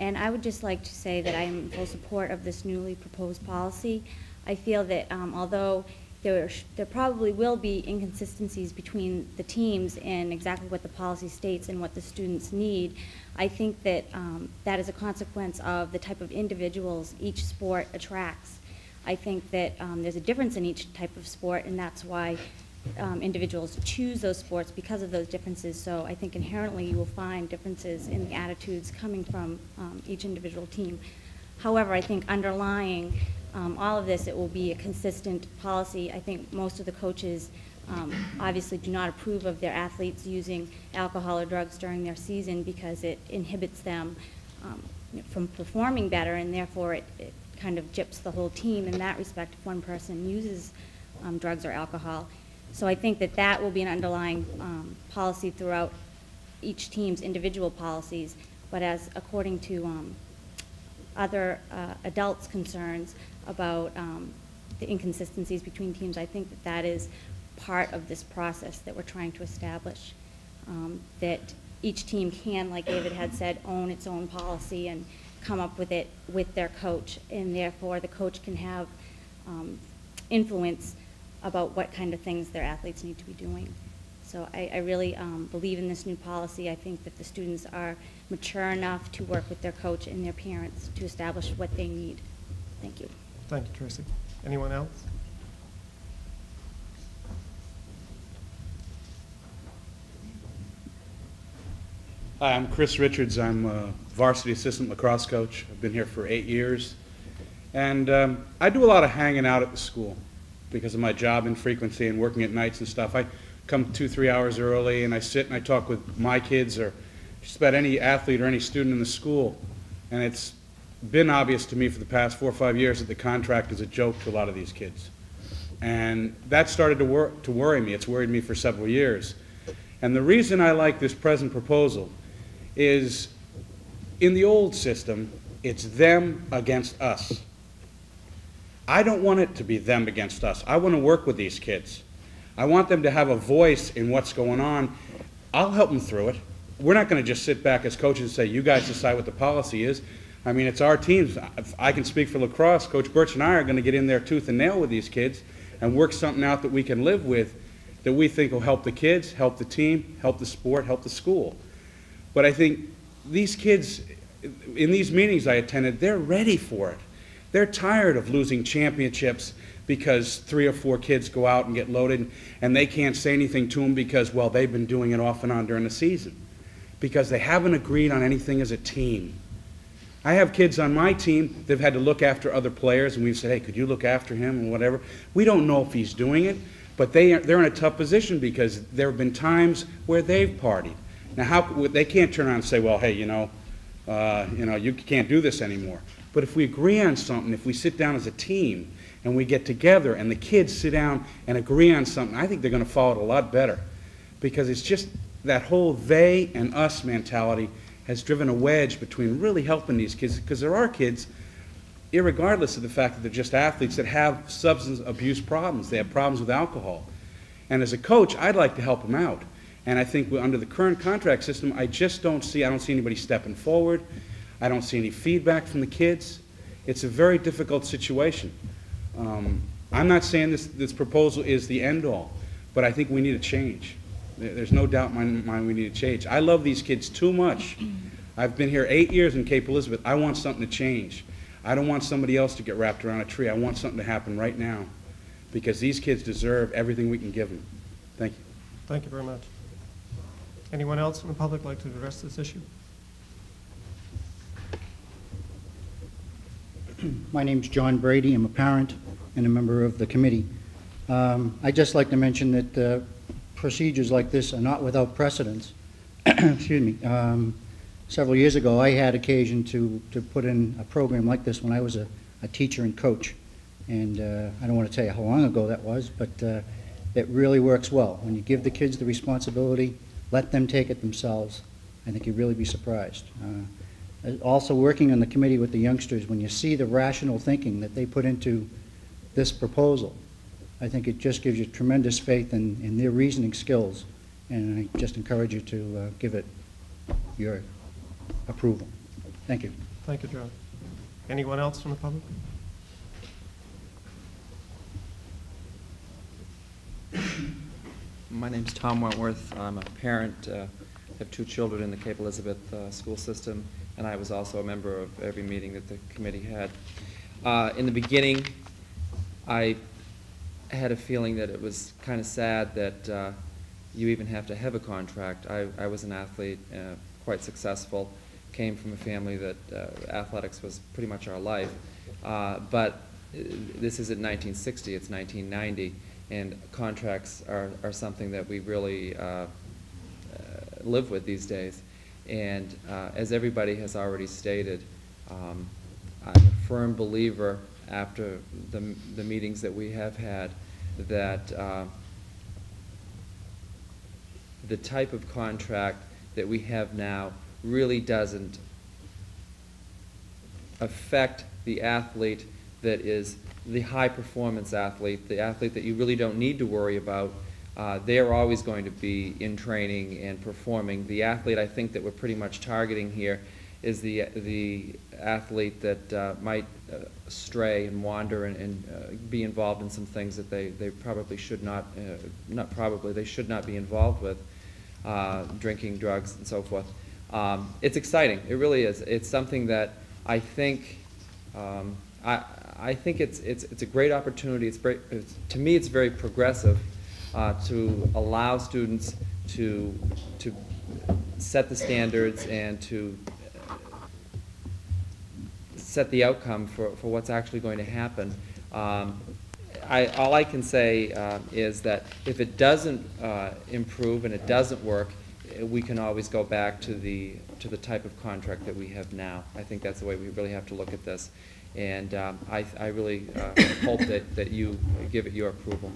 And I would just like to say that I am in full support of this newly proposed policy. I feel that um, although there, there probably will be inconsistencies between the teams in exactly what the policy states and what the students need, I think that um, that is a consequence of the type of individuals each sport attracts. I think that um, there's a difference in each type of sport, and that's why um, individuals choose those sports because of those differences. So I think inherently you will find differences in the attitudes coming from um, each individual team. However, I think underlying um, all of this, it will be a consistent policy. I think most of the coaches um, obviously do not approve of their athletes using alcohol or drugs during their season because it inhibits them um, from performing better, and therefore it, it kind of gyps the whole team in that respect if one person uses um, drugs or alcohol. So I think that that will be an underlying um, policy throughout each team's individual policies, but as according to um, other uh, adults' concerns about um, the inconsistencies between teams, I think that that is part of this process that we're trying to establish. Um, that each team can, like David had said, own its own policy and come up with it with their coach, and therefore the coach can have um, influence about what kind of things their athletes need to be doing. So I, I really um, believe in this new policy. I think that the students are mature enough to work with their coach and their parents to establish what they need. Thank you. Thank you, Tracy. Anyone else? Hi, I'm Chris Richards. I'm a varsity assistant lacrosse coach. I've been here for eight years. And um, I do a lot of hanging out at the school because of my job and frequency and working at nights and stuff. I come two, three hours early and I sit and I talk with my kids or just about any athlete or any student in the school. And it's been obvious to me for the past four or five years that the contract is a joke to a lot of these kids. And that started to, wor- to worry me. It's worried me for several years. And the reason I like this present proposal is in the old system, it's them against us. I don't want it to be them against us. I want to work with these kids. I want them to have a voice in what's going on. I'll help them through it. We're not going to just sit back as coaches and say, you guys decide what the policy is. I mean, it's our teams. I can speak for lacrosse. Coach Birch and I are going to get in there tooth and nail with these kids and work something out that we can live with that we think will help the kids, help the team, help the sport, help the school. But I think these kids, in these meetings I attended, they're ready for it. They're tired of losing championships because three or four kids go out and get loaded and they can't say anything to them because, well, they've been doing it off and on during the season. Because they haven't agreed on anything as a team. I have kids on my team that have had to look after other players, and we've said, hey, could you look after him and whatever. We don't know if he's doing it, but they they're in a tough position because there have been times where they've partied. Now, how, they can't turn around and say, well, hey, you know, uh, you know, you can't do this anymore. But if we agree on something, if we sit down as a team and we get together and the kids sit down and agree on something, I think they're going to follow it a lot better. Because it's just that whole they and us mentality has driven a wedge between really helping these kids. Because there are kids, irregardless of the fact that they're just athletes, that have substance abuse problems. They have problems with alcohol. And as a coach, I'd like to help them out. And I think under the current contract system, I just don't see, I don't see anybody stepping forward. I don't see any feedback from the kids. It's a very difficult situation. Um, I'm not saying this, this proposal is the end-all, but I think we need a change. There's no doubt in my mind we need a change. I love these kids too much. I've been here eight years in Cape Elizabeth. I want something to change. I don't want somebody else to get wrapped around a tree. I want something to happen right now because these kids deserve everything we can give them. Thank you. Thank you very much. Anyone else in the public like to address this issue? My name is John Brady. I'm a parent and a member of the committee. Um, I'd just like to mention that uh, procedures like this are not without precedence. Excuse me. Um, Several years ago, I had occasion to, to put in a program like this when I was a, a teacher and coach. And uh, I don't want to tell you how long ago that was, but uh, it really works well. When you give the kids the responsibility, let them take it themselves, I think you'd really be surprised. Uh, Also, working on the committee with the youngsters, when you see the rational thinking that they put into this proposal, I think it just gives you tremendous faith in, in their reasoning skills, and I just encourage you to uh, give it your approval. Thank you. Thank you, John. Anyone else from the public? My name's Tom Wentworth. I'm a parent, uh, have two children in the Cape Elizabeth uh, school system, and I was also a member of every meeting that the committee had. Uh, In the beginning, I had a feeling that it was kind of sad that uh, you even have to have a contract. I, I was an athlete, uh, quite successful, came from a family that uh, athletics was pretty much our life. Uh, But this isn't 1960, it's 1990, and contracts are, are something that we really uh, live with these days. And uh, as everybody has already stated, um, I'm a firm believer after the, the meetings that we have had that uh, the type of contract that we have now really doesn't affect the athlete that is the high-performance athlete, the athlete that you really don't need to worry about. Uh, they're always going to be in training and performing. The athlete I think that we're pretty much targeting here is the, the athlete that uh, might uh, stray and wander and, and uh, be involved in some things that they, they probably should not, uh, not probably, they should not be involved with, uh, drinking, drugs, and so forth. Um, It's exciting, it really is. It's something that I think, um, I, I think it's, it's, it's a great opportunity. It's very, it's, to me, it's very progressive uh, to allow students to, to set the standards and to uh, set the outcome for, for what's actually going to happen. Um, I, all I can say uh, is that if it doesn't uh, improve and it doesn't work, we can always go back to the, to the type of contract that we have now. I think that's the way we really have to look at this. And um, I, I really uh, hope that, that you give it your approval.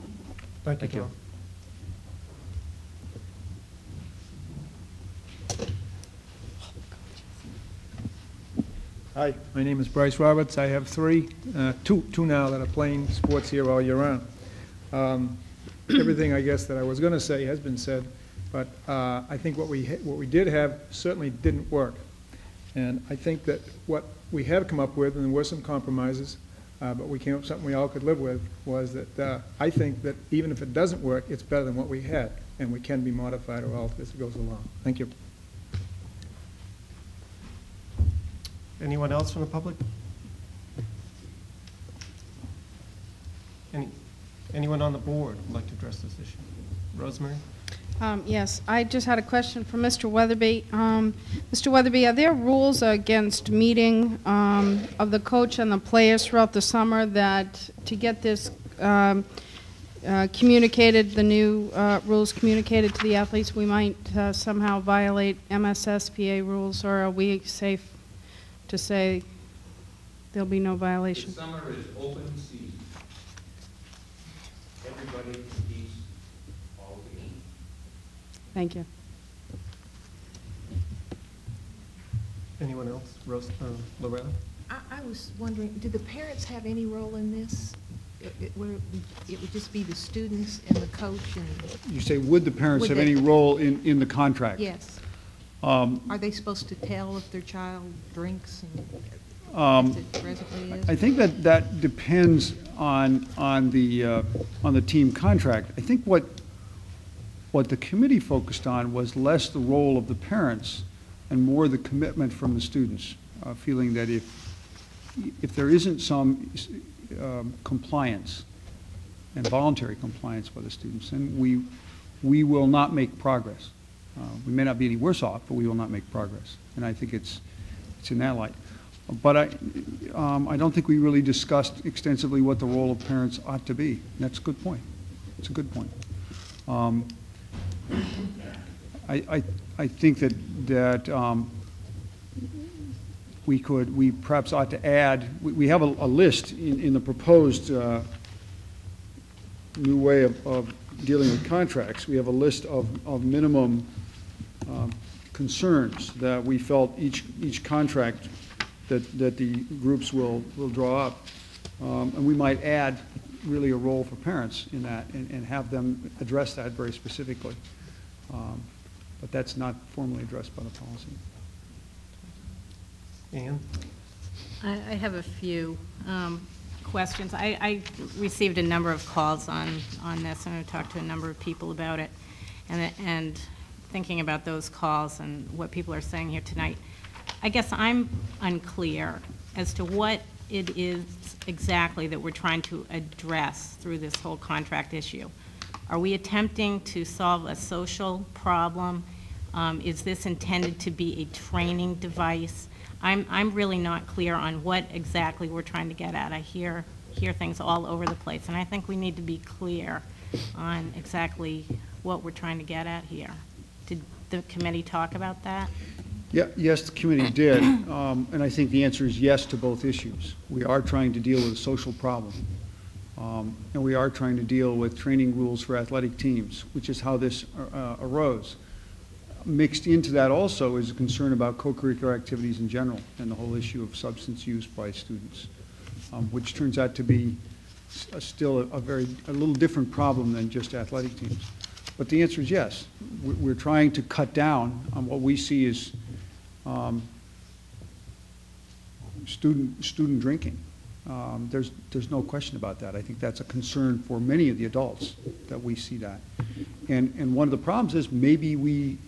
Thank you, Thank you. Hi, my name is Bryce Roberts. I have three, uh, two, two now that are playing sports here all year round. Um, Everything, I guess, that I was going to say has been said, but uh, I think what we, ha- what we did have certainly didn't work. And I think that what we have come up with, and there were some compromises, uh, but we came up with something we all could live with, was that uh, I think that even if it doesn't work, it's better than what we had, and we can be modified or altered as it goes along. Thank you. Anyone else from the public? Any, anyone on the board would like to address this issue? Rosemary? Um, Yes, I just had a question for Mr. Weatherby. Um, Mr. Weatherby, are there rules against meeting um, of the coach and the players throughout the summer that, to get this um, uh, communicated, the new uh, rules communicated to the athletes, we might uh, somehow violate MSSPA rules, or are we safe to say there'll be no violation? summer is open season. Everybody competes all the game. Thank you. Anyone else? Rose, uh, Loretta? I, I was wondering, do the parents have any role in this? It- it- Where it would- it would just be the students and the coach and? You say, would the parents Would have they- any role in, in the contract? Yes. Um, Are they supposed to tell if their child drinks and, Um, as it presently is? I think that that depends on, on the, uh, on the team contract. I think what, what the committee focused on was less the role of the parents and more the commitment from the students, uh, feeling that if, if there isn't some um, compliance and voluntary compliance by the students, then we, we will not make progress. Uh, We may not be any worse off, but we will not make progress. And I think it's, it's in that light. But I, um, I don't think we really discussed extensively what the role of parents ought to be. That's a good point. It's a good point. Um, I, I, I think that, that um, we could, we perhaps ought to add, we, we have a, a list in, in the proposed uh, new way of, of dealing with contracts. We have a list of, of minimum um, concerns that we felt each, each contract that, that the groups will, will draw up. Um, And we might add really a role for parents in that and, and have them address that very specifically. Um, But that's not formally addressed by the policy. Ann? I, I have a few um, questions. I, I received a number of calls on, on this, and I've talked to a number of people about it. And, and thinking about those calls and what people are saying here tonight, I guess I'm unclear as to what it is exactly that we're trying to address through this whole contract issue. Are we attempting to solve a social problem? Um, Is this intended to be a training device? I'm, I'm really not clear on what exactly we're trying to get at. I hear, hear things all over the place, and I think we need to be clear on exactly what we're trying to get at here. The committee talk about that? Yeah, yes, the committee did, um, and I think the answer is yes to both issues. We are trying to deal with a social problem, um, and we are trying to deal with training rules for athletic teams, which is how this uh, arose. Mixed into that also is a concern about co-curricular activities in general and the whole issue of substance use by students, um, which turns out to be a- still a a very, a little different problem than just athletic teams. But the answer is yes. We're trying to cut down on what we see as um, student, student drinking. Um, There's, there's no question about that. I think that's a concern for many of the adults that we see that. And, and one of the problems is maybe we,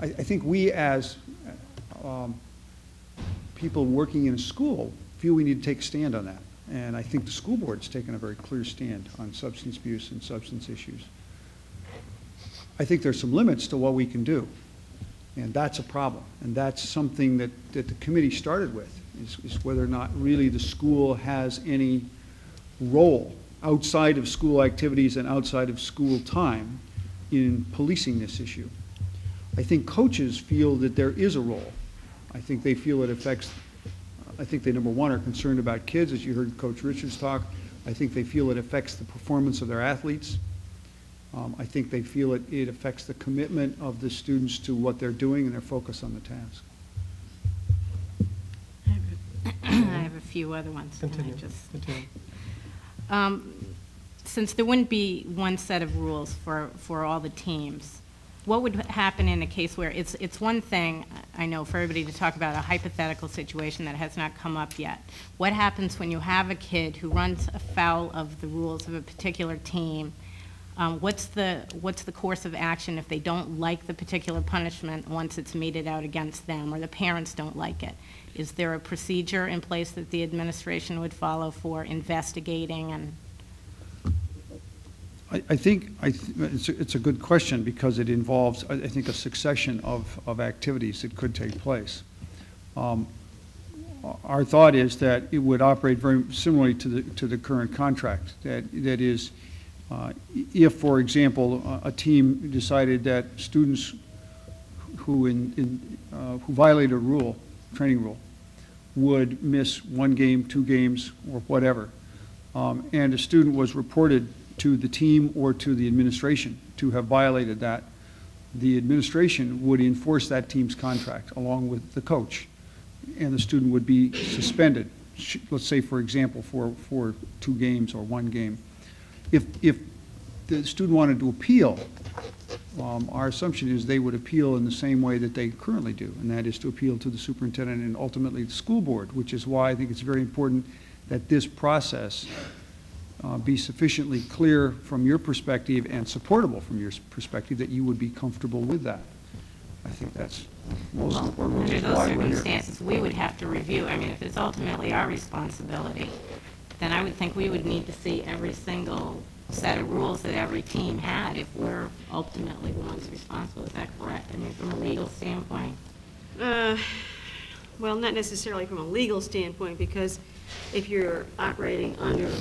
I, I think we as um, people working in a school feel we need to take a stand on that. And I think the school board's taken a very clear stand on substance abuse and substance issues. I think there's some limits to what we can do. And that's a problem. And that's something that, that the committee started with, is, is whether or not really the school has any role outside of school activities and outside of school time in policing this issue. I think coaches feel that there is a role. I think they feel it affects, I think they, number one, are concerned about kids, as you heard Coach Richards talk. I think they feel it affects the performance of their athletes. Um, I think they feel it, it affects the commitment of the students to what they're doing and their focus on the task. I have a few other ones. Continue, just- continue. Um, Since there wouldn't be one set of rules for, for all the teams, what would happen in a case where, it's, it's one thing, I know, for everybody to talk about a hypothetical situation that has not come up yet. What happens when you have a kid who runs afoul of the rules of a particular team? Um, What's the, what's the course of action if they don't like the particular punishment once it's meted out against them, or the parents don't like it? Is there a procedure in place that the administration would follow for investigating and I, I think, I, th- it's, a- it's a good question because it involves, I, I think, a succession of, of activities that could take place. Um, Our thought is that it would operate very similarly to the, to the current contract. That, that is, uh, if, for example, a, team decided that students who in, in, uh, who violated a rule, training rule, would miss one game, two games, or whatever, um, and a student was reported to the team or to the administration to have violated that, the administration would enforce that team's contract along with the coach, and the student would be suspended, let's say, for example, for, for two games or one game. If, if the student wanted to appeal, um, our assumption is they would appeal in the same way that they currently do, and that is to appeal to the superintendent and ultimately the school board, which is why I think it's very important that this process uh, be sufficiently clear from your perspective and supportable from your perspective that you would be comfortable with that. I think that's most Well, important. under those why circumstances, we would have to review, I mean, if it's ultimately our responsibility, then I would think we would need to see every single set of rules that every team had if we're ultimately the ones responsible. Is that correct? I mean, from a legal standpoint? Uh, Well, not necessarily from a legal standpoint, because if you're operating under, or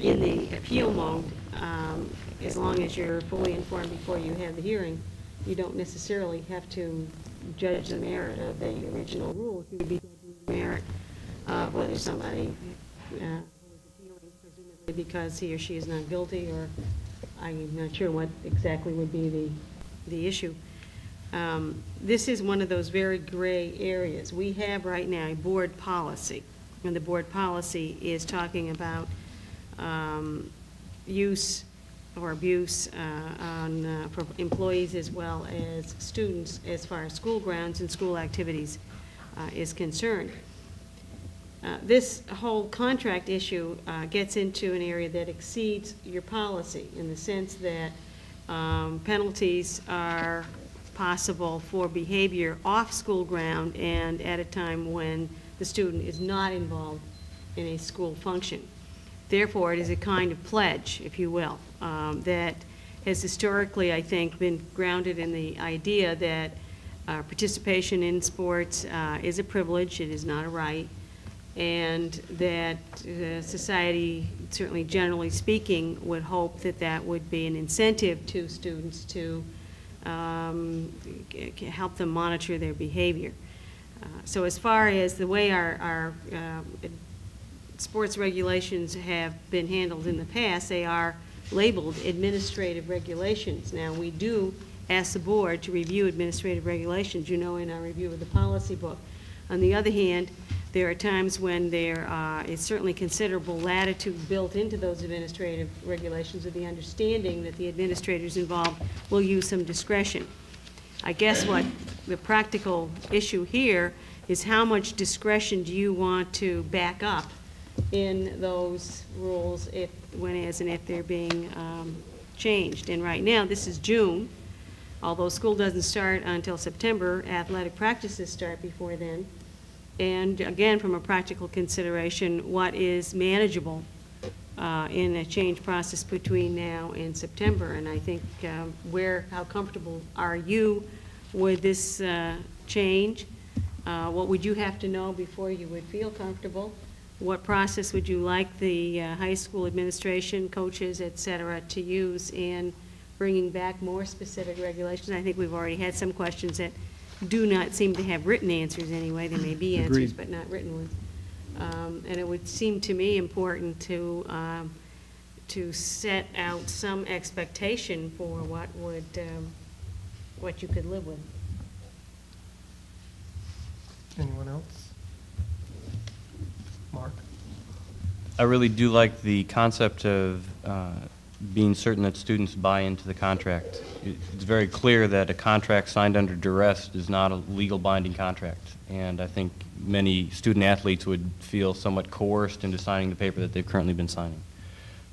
in the appeal mode, um, as long as you're fully informed before you have the hearing, you don't necessarily have to judge the merit of the original rule. You would be judging the merit of whether somebody uh, because he or she is not guilty, or I'm not sure what exactly would be the, the issue. Um, This is one of those very gray areas. We have right now a board policy, and the board policy is talking about um, use or abuse uh, on uh, for employees as well as students as far as school grounds and school activities uh, is concerned. Uh, This whole contract issue uh, gets into an area that exceeds your policy in the sense that um, penalties are possible for behavior off school ground and at a time when the student is not involved in a school function. Therefore, it is a kind of pledge, if you will, um, that has historically, I think, been grounded in the idea that uh, participation in sports uh, is a privilege, it is not a right, and that uh, society, certainly generally speaking, would hope that that would be an incentive to students to um, help them monitor their behavior. Uh, So as far as the way our, our uh, sports regulations have been handled in the past, they are labeled administrative regulations. Now, we do ask the board to review administrative regulations, you know, in our review of the policy book. On the other hand, there are times when there uh, is certainly considerable latitude built into those administrative regulations with the understanding that the administrators involved will use some discretion. I guess what the practical issue here is how much discretion do you want to back up in those rules if, when, as, and if they're being um, changed? And right now, this is June, although school doesn't start until September, athletic practices start before then. And again, from a practical consideration, what is manageable uh, in a change process between now and September? And I think um, where, how comfortable are you with this uh, change? Uh, What would you have to know before you would feel comfortable? What process would you like the uh, high school administration, coaches, et cetera, to use in bringing back more specific regulations? I think we've already had some questions that do not seem to have written answers anyway. There may be answers, Agreed. but not written ones. Um, And it would seem to me important to, um, to set out some expectation for what would, um, what you could live with. Anyone else? Mark? I really do like the concept of uh, being certain that students buy into the contract. It's very clear that a contract signed under duress is not a legal binding contract, and I think many student athletes would feel somewhat coerced into signing the paper that they've currently been signing.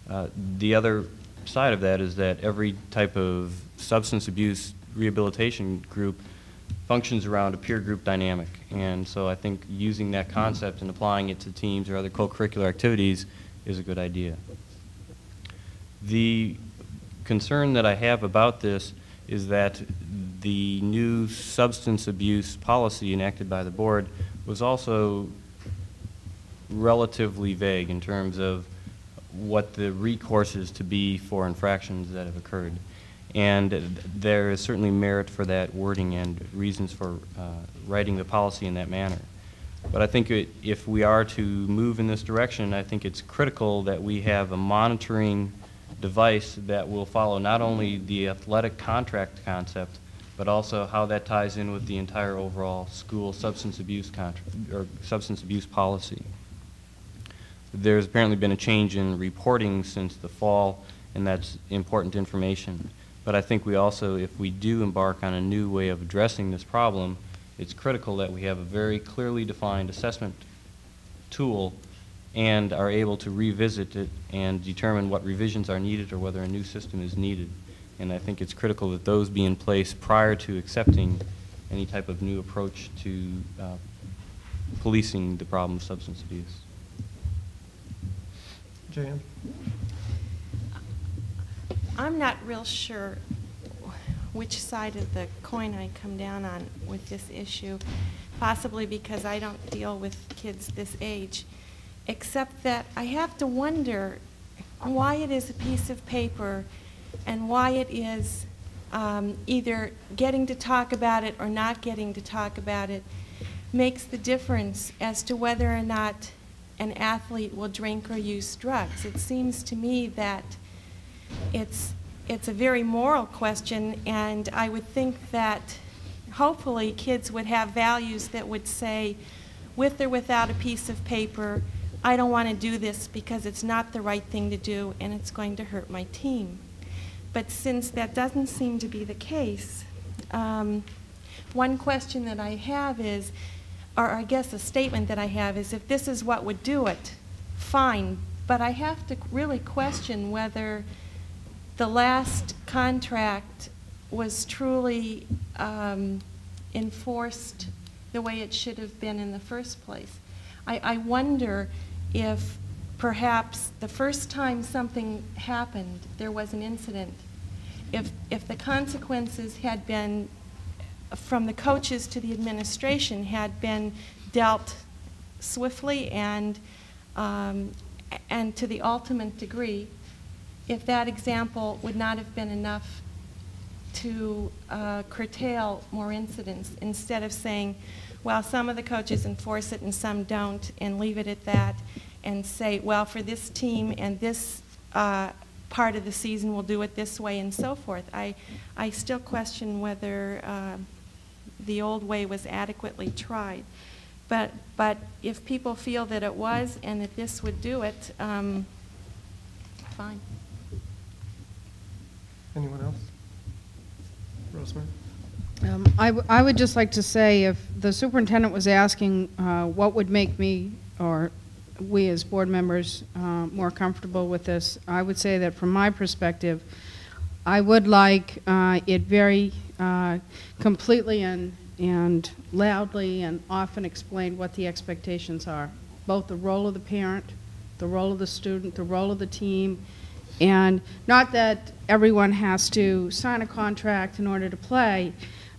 Uh, The other side of that is that every type of substance abuse rehabilitation group functions around a peer group dynamic. And so I think using that concept and applying it to teams or other co-curricular activities is a good idea. The concern that I have about this is that the new substance abuse policy enacted by the board was also relatively vague in terms of what the recourse is to be for infractions that have occurred. And there is certainly merit for that wording and reasons for uh, writing the policy in that manner. But I think it- if we are to move in this direction, I think it's critical that we have a monitoring device that will follow not only the athletic contract concept, but also how that ties in with the entire overall school substance abuse contract, or substance abuse policy. There's apparently been a change in reporting since the fall, and that's important information. But I think we also, if we do embark on a new way of addressing this problem, it's critical that we have a very clearly defined assessment tool and are able to revisit it and determine what revisions are needed or whether a new system is needed. And I think it's critical that those be in place prior to accepting any type of new approach to uh, policing the problem of substance abuse. Jan? I'm not real sure which side of the coin I come down on with this issue, possibly because I don't deal with kids this age, except that I have to wonder why it is a piece of paper and why it is um, either getting to talk about it or not getting to talk about it makes the difference as to whether or not an athlete will drink or use drugs. It seems to me that it's, it's a very moral question, and I would think that hopefully kids would have values that would say, with or without a piece of paper, I don't want to do this because it's not the right thing to do and it's going to hurt my team. But since that doesn't seem to be the case, um, one question that I have is, or I guess a statement that I have is, if this is what would do it, fine. But I have to really question whether the last contract was truly um, enforced the way it should have been in the first place. I, I wonder if perhaps the first time something happened, there was an incident, if, if the consequences had been, from the coaches to the administration, had been dealt swiftly and, um, and to the ultimate degree, if that example would not have been enough to uh, curtail more incidents instead of saying, well, some of the coaches enforce it and some don't, and leave it at that, and say, well, for this team and this uh, part of the season, we'll do it this way, and so forth. I, I still question whether uh, the old way was adequately tried. But, but if people feel that it was and that this would do it, um, fine. Anyone else? Rosemary? Um, I, I would just like to say, if the superintendent was asking uh, what would make me, or we as board members, uh, more comfortable with this, I would say that from my perspective, I would like uh, it very uh, completely and, and loudly and often explained what the expectations are, both the role of the parent, the role of the student, the role of the team, and not that everyone has to sign a contract in order to play,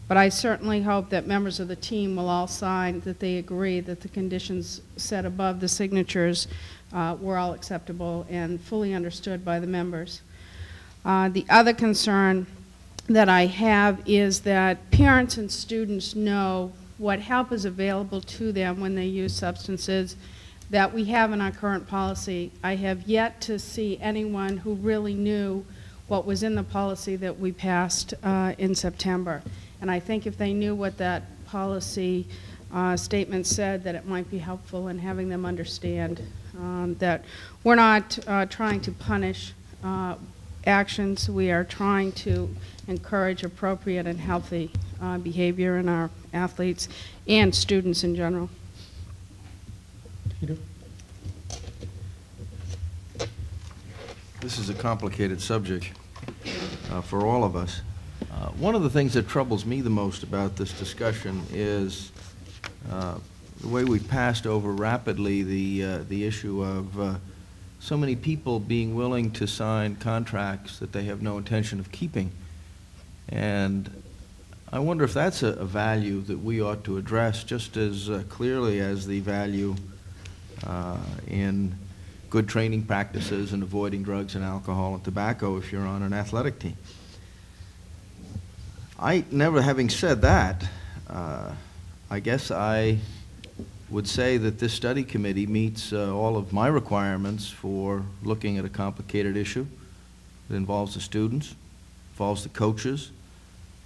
but I certainly hope that members of the team will all sign that they agree that the conditions set above the signatures uh, were all acceptable and fully understood by the members. Uh, The other concern that I have is that parents and students know what help is available to them when they use substances that we have in our current policy. I have yet to see anyone who really knew what was in the policy that we passed uh, in September. And I think if they knew what that policy uh, statement said, that it might be helpful in having them understand um, that we're not uh, trying to punish uh, actions. We are trying to encourage appropriate and healthy uh, behavior in our athletes and students in general. This is a complicated subject uh, for all of us. Uh, One of the things that troubles me the most about this discussion is uh, the way we've passed over rapidly the, uh, the issue of uh, so many people being willing to sign contracts that they have no intention of keeping. And I wonder if that's a, a value that we ought to address just as uh, clearly as the value in good training practices and avoiding drugs and alcohol and tobacco if you're on an athletic team. I, never having said that, uh, I guess I would say that this study committee meets uh, all of my requirements for looking at a complicated issue. It involves the students, involves the coaches,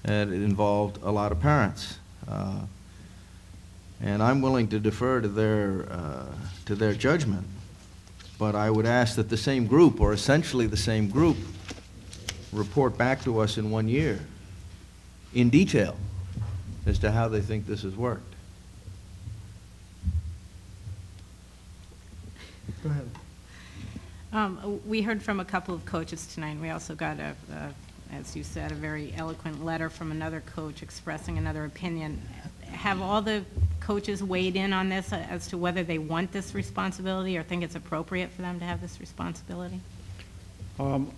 and it involved a lot of parents. Uh, and I'm willing to defer to their, uh, to their judgment. But I would ask that the same group, or essentially the same group, report back to us in one year in detail as to how they think this has worked. Go ahead. Um, We heard from a couple of coaches tonight, and we also got a, a- as you said, a very eloquent letter from another coach expressing another opinion. Have all the coaches weighed in on this uh, as to whether they want this responsibility or think it's appropriate for them to have this responsibility? Um,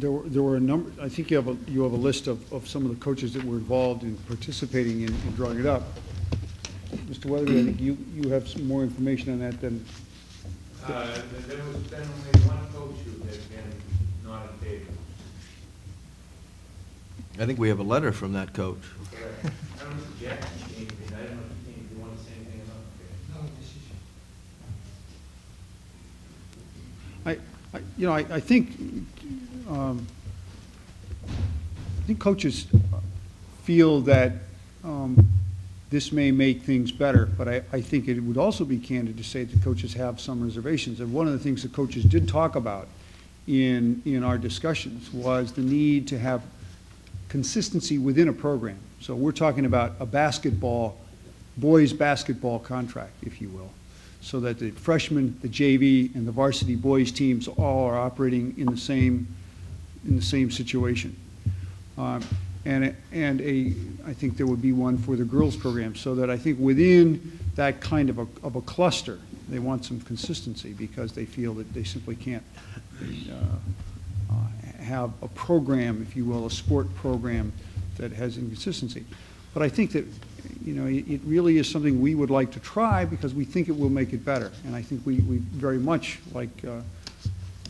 There were, there were a number, I think you have a, you have a list of, of some of the coaches that were involved in participating in, in drawing it up. Mr. Weatherby, I think you, you have some more information on that than, Uh, There was been only one coach who had been not in favor. I think we have a letter from that coach. Correct. I don't know if Jack can say anything, I don't know if you- if you want to say anything about it. I, you know, I, I think, um, I think coaches feel that, um, this may make things better, but I, I think it would also be candid to say that coaches have some reservations. And one of the things the coaches did talk about in, in our discussions was the need to have consistency within a program. So we're talking about a basketball, boys' basketball contract, if you will, so that the freshmen, the JV, and the varsity boys teams all are operating in the same, in the same situation. Um, And, and a, I think there would be one for the girls' program, so that I think within that kind of a, of a cluster, they want some consistency, because they feel that they simply can't uh, uh, have a program, if you will, a sport program that has inconsistency. But I think that, you know, it it really is something we would like to try, because we think it will make it better. And I think we, we very much like uh,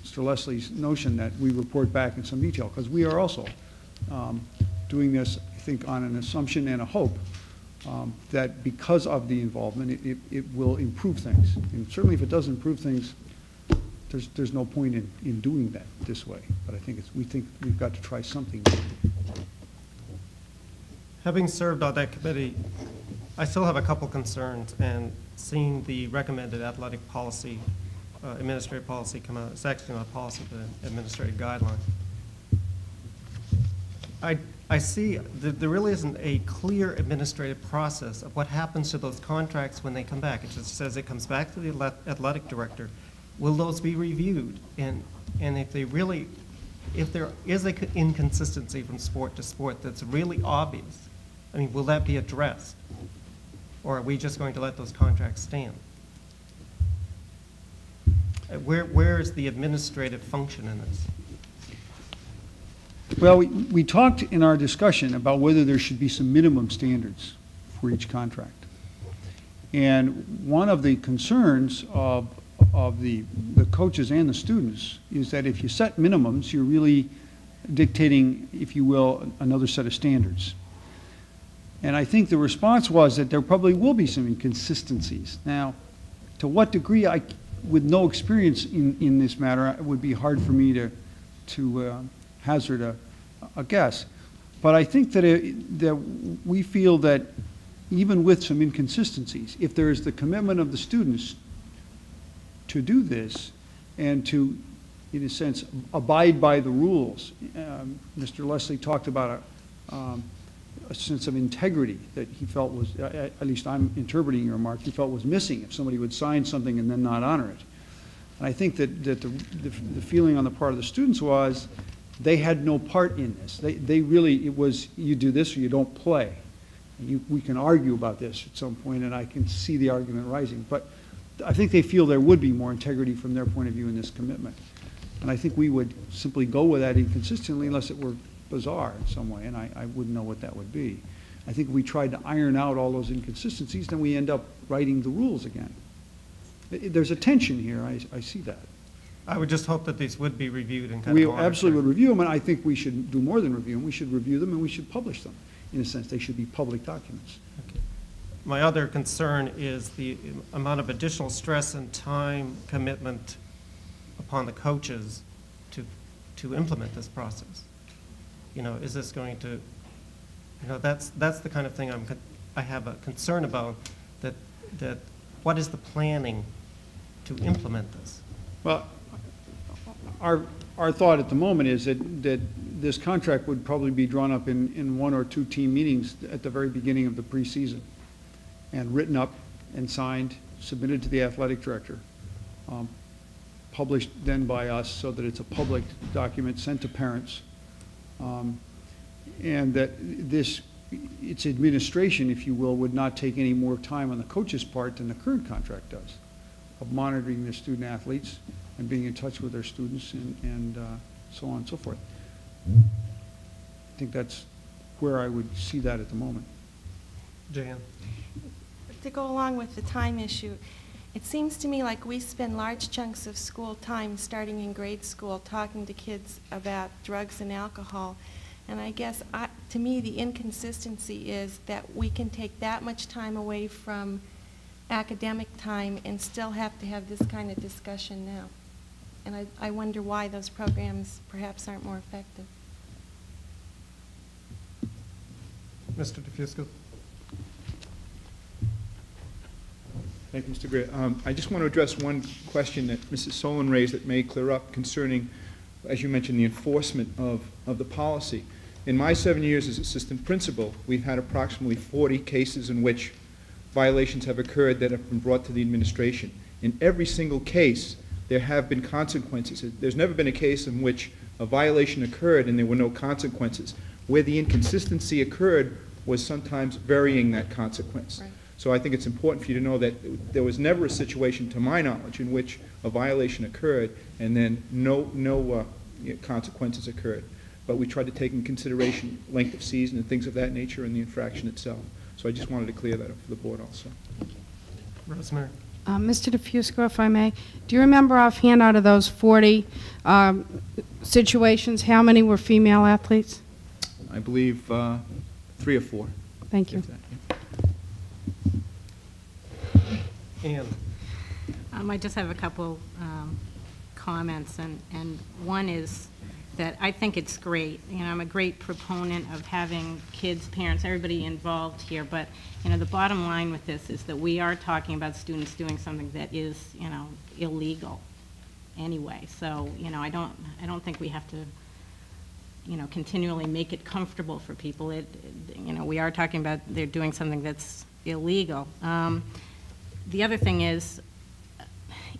Mr. Leslie's notion that we report back in some detail, because we are also um, doing this, I think, on an assumption and a hope um, that because of the involvement, it- it, it will improve things. And certainly if it does improve things, there's, there's no point in, in doing that this way. But I think it's, we think we've got to try something. Having served on that committee, I still have a couple concerns, and seeing the recommended athletic policy, uh, administrative policy come out, it's actually not a policy, but an administrative guideline. I, I see that there really isn't a clear administrative process of what happens to those contracts when they come back. It just says it comes back to the athletic director. Will those be reviewed? And, and if they really, if there is a c- inconsistency from sport to sport that's really obvious, I mean, will that be addressed? Or are we just going to let those contracts stand? Uh, Where, where is the administrative function in this? Well, we, we talked in our discussion about whether there should be some minimum standards for each contract. And one of the concerns of, of the, the coaches and the students is that if you set minimums, you're really dictating, if you will, another set of standards. And I think the response was that there probably will be some inconsistencies. Now, to what degree, I, with no experience in, in this matter, it would be hard for me to, to uh, hazard a, a guess. But I think that, it, that we feel that even with some inconsistencies, if there is the commitment of the students to do this and to, in a sense, abide by the rules, um, Mr. Leslie talked about a, um, a sense of integrity that he felt was, at least I'm interpreting your remark, he felt was missing if somebody would sign something and then not honor it. And I think that, that the, the, the feeling on the part of the students was they had no part in this. They, they really, it was you do this or you don't play. You, we can argue about this at some point, and I can see the argument rising. But I think they feel there would be more integrity from their point of view in this commitment. And I think we would simply go with that inconsistently unless it were bizarre in some way, and I, I wouldn't know what that would be. I think if we tried to iron out all those inconsistencies, then we end up writing the rules again. There's a tension here, I, I see that. I would just hope that these would be reviewed and kind We of monitored. absolutely would review them, and I think we should do more than review them. We should review them and we should publish them. In a sense, they should be public documents. Okay. My other concern is the amount of additional stress and time commitment upon the coaches to, to implement this process. You know, is this going to, you know, that's, that's the kind of thing I'm, I have a concern about, that, that, what is the planning to implement this? Well, our, our thought at the moment is that, that this contract would probably be drawn up in, in one or two team meetings at the very beginning of the preseason, and written up and signed, submitted to the athletic director, um, published then by us so that it's a public document sent to parents, um, and that this, its administration, if you will, would not take any more time on the coach's part than the current contract does, of monitoring their student athletes and being in touch with their students and, and uh, so on and so forth. I think that's where I would see that at the moment. Jan? To go along with the time issue, it seems to me like we spend large chunks of school time, starting in grade school, talking to kids about drugs and alcohol. And I guess, I, to me, the inconsistency is that we can take that much time away from academic time and still have to have this kind of discussion now. And I, I wonder why those programs perhaps aren't more effective. Mr. DeFusco? Thank you, Mr. Greer. Um, I just want to address one question that Mrs. Solon raised that may clear up concerning, as you mentioned, the enforcement of, of the policy. In my seven years as assistant principal, we've had approximately 40 cases in which violations have occurred that have been brought to the administration. In every single case, there have been consequences. There's never been a case in which a violation occurred and there were no consequences. Where the inconsistency occurred was sometimes varying that consequence. So I think it's important for you to know that there was never a situation, to my knowledge, in which a violation occurred and then no, no uh, consequences occurred. But we tried to take in consideration length of season and things of that nature and the infraction itself. So I just wanted to clear that up for the board also. Rosemary? Uh, Mr. DeFusco, if I may, do you remember offhand out of those 40 um, situations, how many were female athletes? I believe uh, three or four. Thank you. That, yeah. Um, I just have a couple um, comments, and, and one is that I think it's great. You know, I'm a great proponent of having kids, parents, everybody involved here, but, you know, the bottom line with this is that we are talking about students doing something that is, you know, illegal anyway. So, you know, I don't, I don't think we have to you know, continually make it comfortable for people. It, you know, we are talking about they're doing something that's illegal. Um, The other thing is,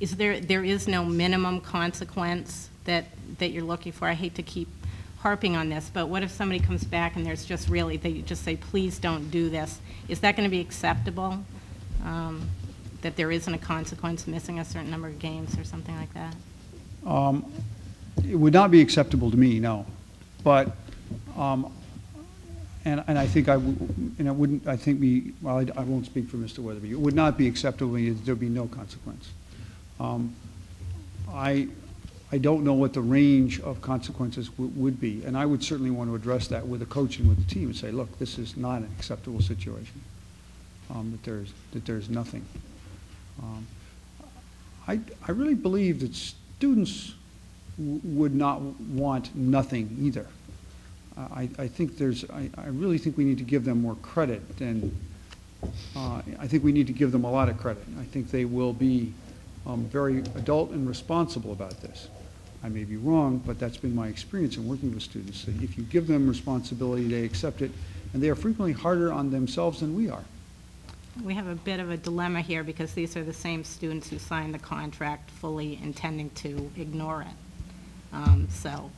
is there, there is no minimum consequence that, that you're looking for? I hate to keep harping on this, but what if somebody comes back and there's just really, they just say, please don't do this? Is that going to be acceptable? Um, That there isn't a consequence, missing a certain number of games or something like that? Um, It would not be acceptable to me, no. But, um, and, and I think I, and I wouldn't, I think we, well, I I won't speak for Mr. Weatherby. It would not be acceptable, there'd be no consequence. Um, I, I don't know what the range of consequences would be, and I would certainly want to address that with the coach and with the team and say, look, this is not an acceptable situation, um, that there's, that there's nothing. Um, I, I really believe that students would not want nothing either. I, I think there's, I, I really think we need to give them more credit than, uh, I think we need to give them a lot of credit. I think they will be um, very adult and responsible about this. I may be wrong, but that's been my experience in working with students. that If you give them responsibility, they accept it, and they are frequently harder on themselves than we are. We have a bit of a dilemma here because these are the same students who signed the contract fully intending to ignore it. Um, So,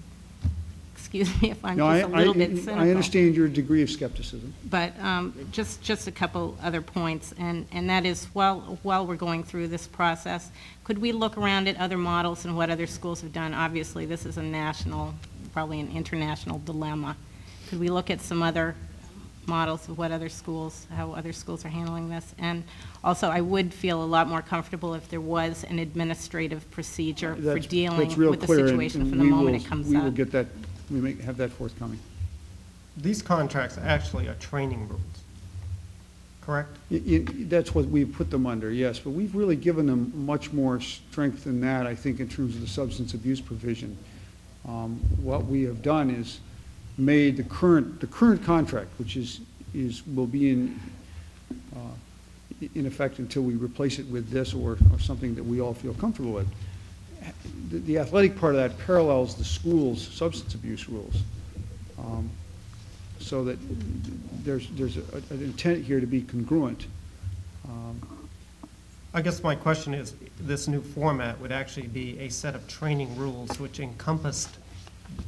excuse me if I'm No, I- just a little I- bit cynical. I understand your degree of skepticism. But um, just, just a couple other points, and, and that is, while, while we're going through this process, could we look around at other models and what other schools have done? Obviously, this is a national, probably an international dilemma. Could we look at some other models of what other schools, how other schools are handling this? And also, I would feel a lot more comfortable if there was an administrative procedure for That's- dealing that's real with the clear, and- situation and from the we moment will- it comes We will up. get that, we may have that forthcoming. These contracts actually are training rules, correct? Y- y- That's what we've put them under, yes, but we've really given them much more strength than that, I think, in terms of the substance abuse provision. Um, What we have done is made the current, the current contract, which is, is, will be in, uh, in effect until we replace it with this or, or something that we all feel comfortable with. The- The athletic part of that parallels the school's substance abuse rules. Um, So that there's, there's a- an intent here to be congruent. Um, I guess my question is, this new format would actually be a set of training rules which encompassed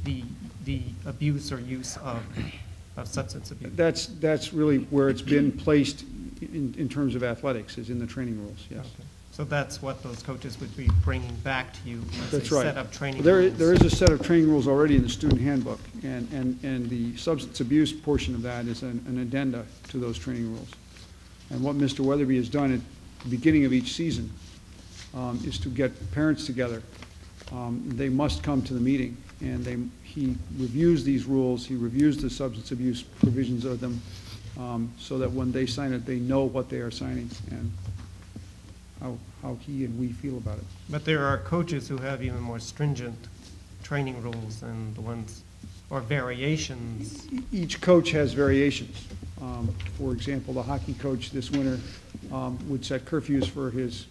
the, the abuse or use of, of substance abuse. That's, that's really where it's been placed in, in terms of athletics, is in the training rules, yes. So that's what those coaches would be bringing back to you as a That's right. set of training There, rules. there is a set of training rules already in the student handbook, and, and, and the substance abuse portion of that is an, an addenda to those training rules. And what Mr. Weatherby has done at the beginning of each season um, is to get parents together. Um, They must come to the meeting, and they, he reviews these rules, he reviews the substance abuse provisions of them, um, so that when they sign it, they know what they are signing and how, how he and we feel about it. But there are coaches who have even more stringent training rules than the ones, or variations. each coach has variations. Um, For example, the hockey coach this winter um, would set curfews for his,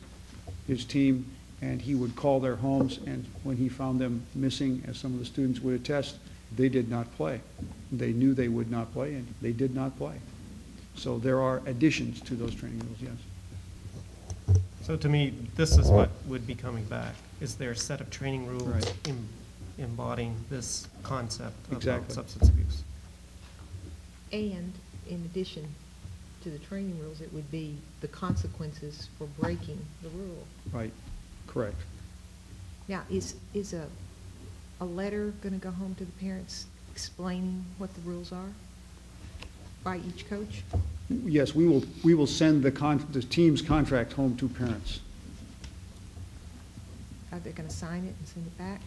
his team, and he would call their homes, and when he found them missing, as some of the students would attest, they did not play. They knew they would not play, and they did not play. So there are additions to those training rules, yes. So to me, this is what would be coming back. Is there a set of training rules Right. em- embodying this concept about Exactly. substance abuse? And in addition to the training rules, it would be the consequences for breaking the rule. Right, correct. Now, is, is a, a letter going to go home to the parents explaining what the rules are by each coach? Yes, we will, we will send the con, the team's contract home to parents. Are they going to sign it and send it back?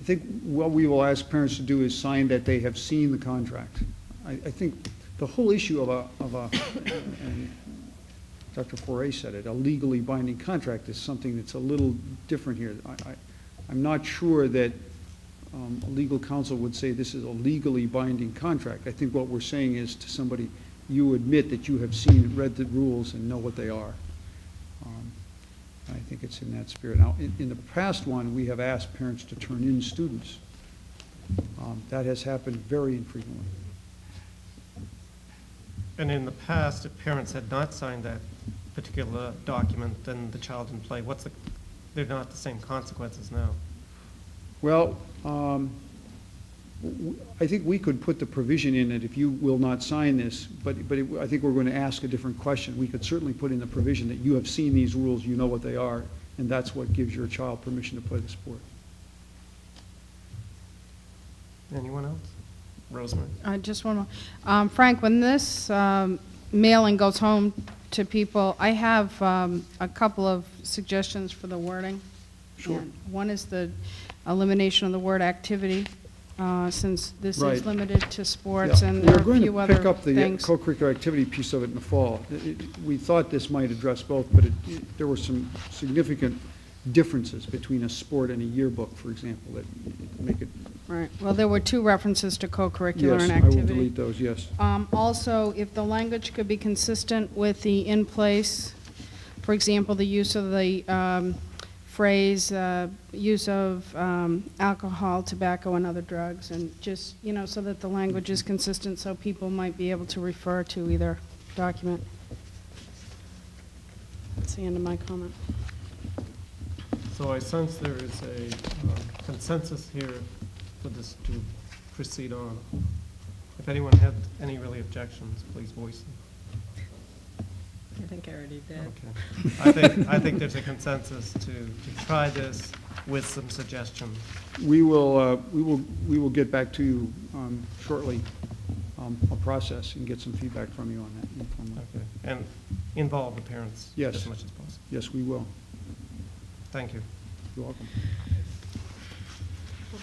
I think what we will ask parents to do is sign that they have seen the contract. I, I think the whole issue of a, of a, and Dr. Foray said it, a legally binding contract is something that's a little different here. I, I, I'm not sure that um, a legal counsel would say this is a legally binding contract. I think what we're saying is to somebody, you admit that you have seen, read the rules and know what they are. Um, I think it's in that spirit. Now, in, in the past one, we have asked parents to turn in students Um, That has happened very infrequently. And in the past, if parents had not signed that particular document, then the child didn't play. What's the, they're not the same consequences now. Well, um, I think we could put the provision in it if you will not sign this, but, but it- I think we're going to ask a different question. We could certainly put in the provision that you have seen these rules, you know what they are, and that's what gives your child permission to play the sport. Anyone else? Rosemary? I just one more. Um, Frank, when this um, mailing goes home to people, I have um, a couple of suggestions for the wording. Sure. And One is the elimination of the word activity, uh, since this Right. is limited to sports, Yeah. and there are a few other We're going to pick up the uh, things. co-curricular activity piece of it in the fall. It- it- We thought this might address both, but it- it- there were some significant differences between a sport and a yearbook, for example, that make it, Right, well, there were two references to co-curricular yes, and I will activity. delete those, yes. Um, Also, if the language could be consistent with the in place, for example, the use of the um, phrase, uh, use of um, alcohol, tobacco, and other drugs, and just, you know, so that the language is consistent, so people might be able to refer to either document. That's the end of my comment. So I sense there is a um, consensus here for this to proceed on. If anyone had any really objections, please voice them. I think I already did. Okay. I think, I think there's a consensus to, to try this with some suggestions. We will, uh, we will, we will get back to you um, shortly, um, a process, and get some feedback from you on that informally. Okay. And involve the parents Yes. as much as possible. Yes, we will. Thank you. You're welcome.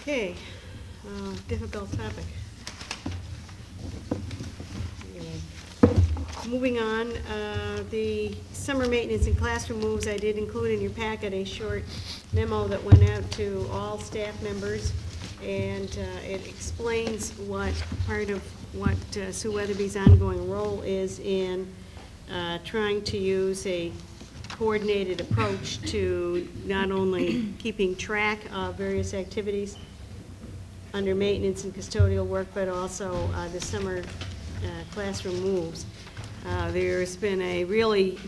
Okay, uh, difficult topic. Moving on, uh, the summer maintenance and classroom moves, I did include in your packet a short memo that went out to all staff members, and uh, it explains what part of what uh, Sue Weatherby's ongoing role is in uh, trying to use a coordinated approach to not only keeping track of various activities under maintenance and custodial work, but also uh, the summer uh, classroom moves. Uh, There's been a really,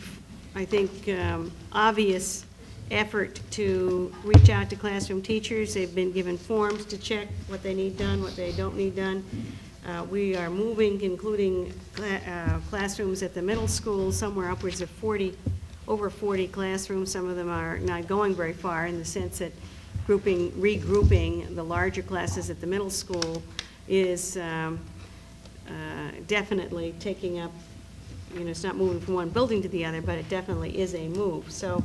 I think, um, obvious effort to reach out to classroom teachers. They've been given forms to check what they need done, what they don't need done. Uh, We are moving, including uh, classrooms at the middle school, somewhere upwards of 40, over 40 classrooms. Some of them are not going very far in the sense that grouping, regrouping the larger classes at the middle school is um, uh, definitely taking up, you know, it's not moving from one building to the other, but it definitely is a move. So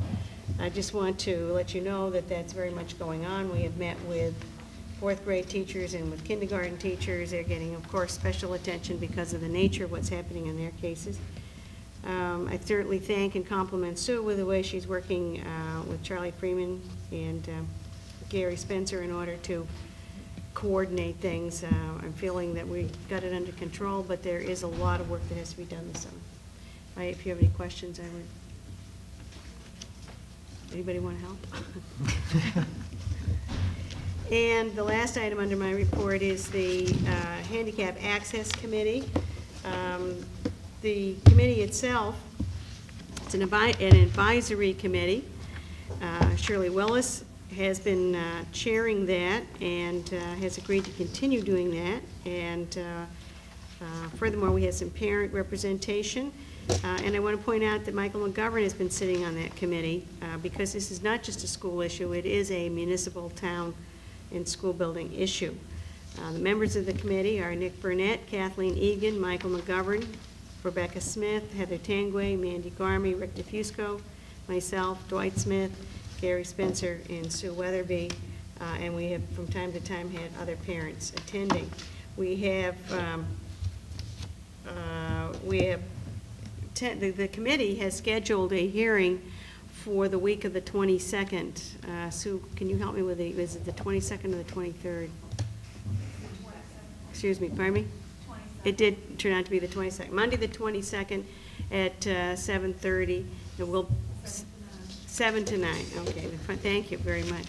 I just want to let you know that that's very much going on. We have met with fourth grade teachers and with kindergarten teachers. They're getting, of course, special attention because of the nature of what's happening in their cases. Um, I certainly thank and compliment Sue with the way she's working uh, with Charlie Freeman and uh, Gary Spencer in order to coordinate things. Uh, I'm feeling that we've got it under control, but there is a lot of work that has to be done this summer. I- If you have any questions, I would, anybody want to help? And the last item under my report is the uh, Handicap Access Committee. Um, The committee itself, it's an advi- an advisory committee. Uh, Shirley Willis has been uh, chairing that and uh, has agreed to continue doing that. And uh, uh, furthermore, we have some parent representation. Uh, And I want to point out that Michael McGovern has been sitting on that committee uh, because this is not just a school issue, it is a municipal town and school building issue. Uh, The members of the committee are Nick Burnett, Kathleen Egan, Michael McGovern, Rebecca Smith, Heather Tangway, Mandy Garmy, Rick DeFusco, myself, Dwight Smith, Gary Spencer, and Sue Weatherby. Uh, And we have, from time to time, had other parents attending. We have, um, uh, we have, the the committee has scheduled a hearing for the week of the 22nd. Uh, Sue, can you help me with the, is it the 22nd or the 23rd? Excuse me, pardon me? It did turn out to be the 22nd. Monday, the 22nd at uh, 7:30. And we'll, s- 7 to 9, okay. Thank you very much.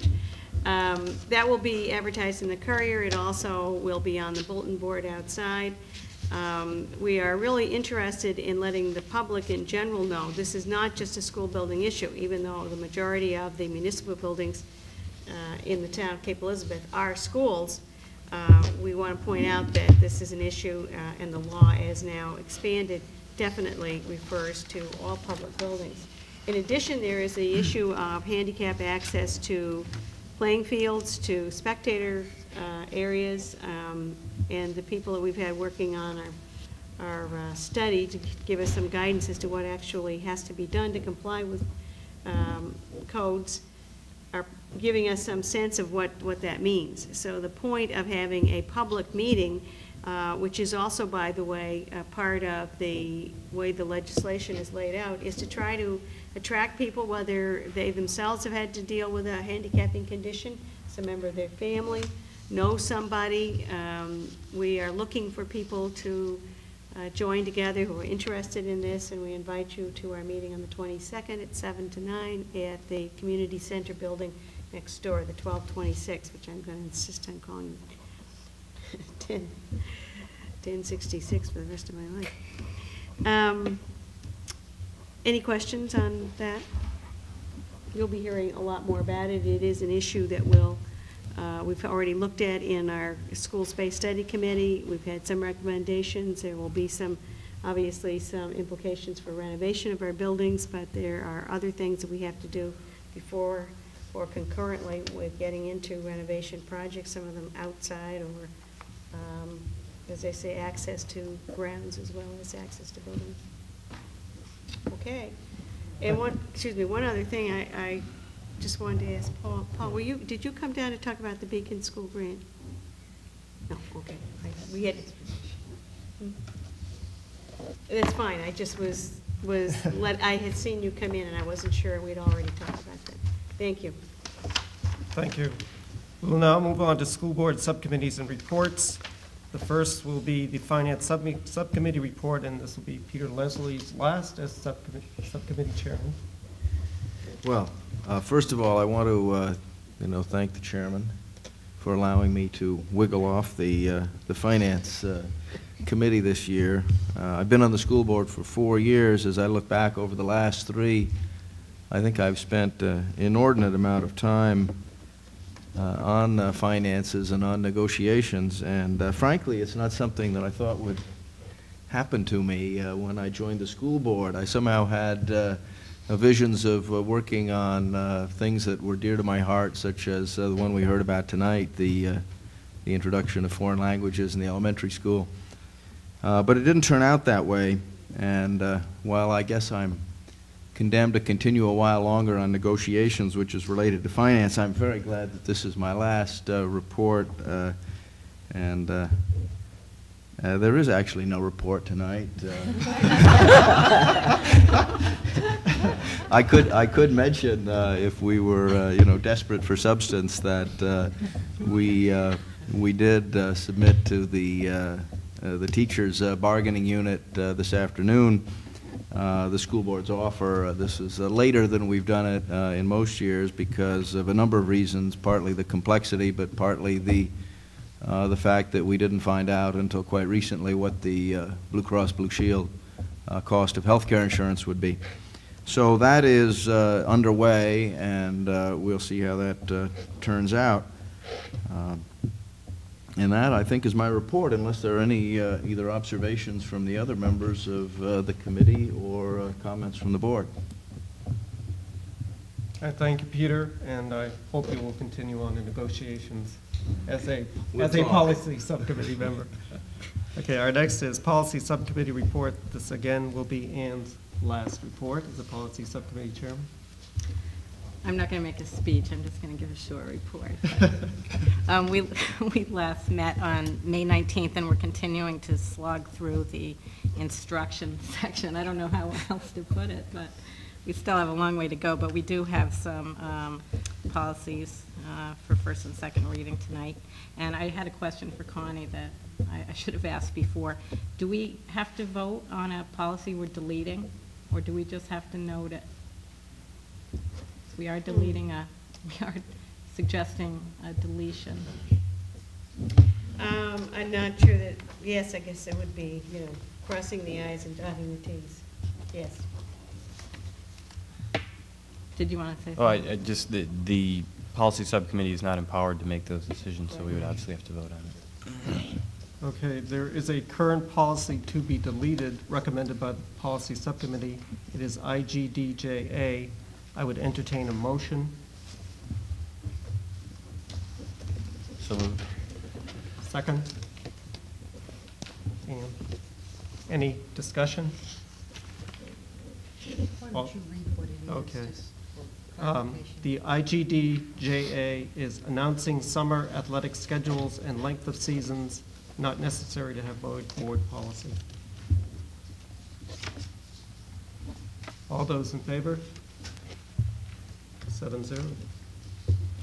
Um, That will be advertised in the Courier. It also will be on the bulletin board outside. Um, We are really interested in letting the public in general know this is not just a school building issue, even though the majority of the municipal buildings uh, in the town of Cape Elizabeth are schools. Uh, We want to point out that this is an issue, uh, and the law as now expanded definitely refers to all public buildings. In addition, there is the issue of handicap access to playing fields, to spectator uh, areas, um, and the people that we've had working on our, our uh, study to give us some guidance as to what actually has to be done to comply with um, codes are giving us some sense of what, what that means. So the point of having a public meeting, uh, which is also, by the way, part of the way the legislation is laid out, is to try to attract people, whether they themselves have had to deal with a handicapping condition, some member of their family, know somebody. Um, We are looking for people to uh, join together who are interested in this, and we invite you to our meeting on the 22nd at 7 to 9 at the Community Center building next door, the 1226, which I'm going to insist on calling 10, 1066 for the rest of my life. Um, Any questions on that? You'll be hearing a lot more about it. It is an issue that will, uh, we've already looked at in our School Space Study Committee. We've had some recommendations. There will be some, obviously, some implications for renovation of our buildings, but there are other things that we have to do before or concurrently with getting into renovation projects, some of them outside or, um, as they say, access to grounds as well as access to buildings. Okay. And one, excuse me, one other thing I, I just wanted to ask Paul. Paul, were you, did you come down to talk about the Beacon School grant? No, okay. I- We had, Hmm. that's fine. I just was, was, let, I had seen you come in and I wasn't sure we'd already talked about that. Thank you. Thank you. We'll now move on to school board subcommittees and reports. The first will be the finance submi- subcommittee report, and this will be Peter Leslie's last as subcommittee, subcommittee chairman. Well, uh, first of all, I want to, uh, you know, thank the chairman for allowing me to wiggle off the, uh, the finance uh, committee this year. Uh, I've been on the school board for four years. As I look back over the last three, I think I've spent an inordinate amount of time uh, on uh, finances and on negotiations, and uh, frankly, it's not something that I thought would happen to me uh, when I joined the school board. I somehow had uh, uh, visions of uh, working on uh, things that were dear to my heart, such as uh, the one we heard about tonight, the, uh, the introduction of foreign languages in the elementary school. Uh, But it didn't turn out that way, and uh, while I guess I'm condemned to continue a while longer on negotiations, which is related to finance, I'm very glad that this is my last uh, report, uh, and uh, uh, there is actually no report tonight. uh. I could, I could mention, uh, if we were, uh, you know, desperate for substance, that uh, we, uh, we did uh, submit to the, uh, uh, the teachers' uh, bargaining unit uh, this afternoon, uh, the school board's offer. Uh, This is uh, later than we've done it uh, in most years because of a number of reasons, partly the complexity, but partly the, uh, the fact that we didn't find out until quite recently what the uh, Blue Cross Blue Shield uh, cost of health care insurance would be. So that is uh, underway, and uh, we'll see how that uh, turns out. Um, And that, I think, is my report, unless there are any either observations from the other members of the committee or comments from the board. I thank you, Peter, and I hope you will continue on the negotiations as a, We'll as a talk. policy subcommittee member. Okay, our next is policy subcommittee report. This again will be Ann's last report as a policy subcommittee chairman. I'm not going to make a speech, I'm just going to give a short report. Um, We we last met on May 19th, and we're continuing to slog through the instruction section. I don't know how else to put it, but we still have a long way to go, but we do have some um, policies uh, for first and second reading tonight. And I had a question for Connie that I I should have asked before. Do we have to vote on a policy we're deleting, or do we just have to note it? We are deleting a, we are suggesting a deletion. Um, I'm not sure that, yes, I guess it would be, you know, crossing the i's and dotting the t's. Yes. Did you want to say Oh, I, something? I just, the, the policy subcommittee is not empowered to make those decisions, so we would obviously have to vote on it. Okay, there is a current policy to be deleted recommended by the policy subcommittee. It is IGDJA. I would entertain a motion. So moved. Second? And Any discussion? Why don't you read what it is? Okay. Um. The IGDJA is announcing summer athletic schedules and length of seasons, not necessary to have board, board policy. All those in favor? Seven zero.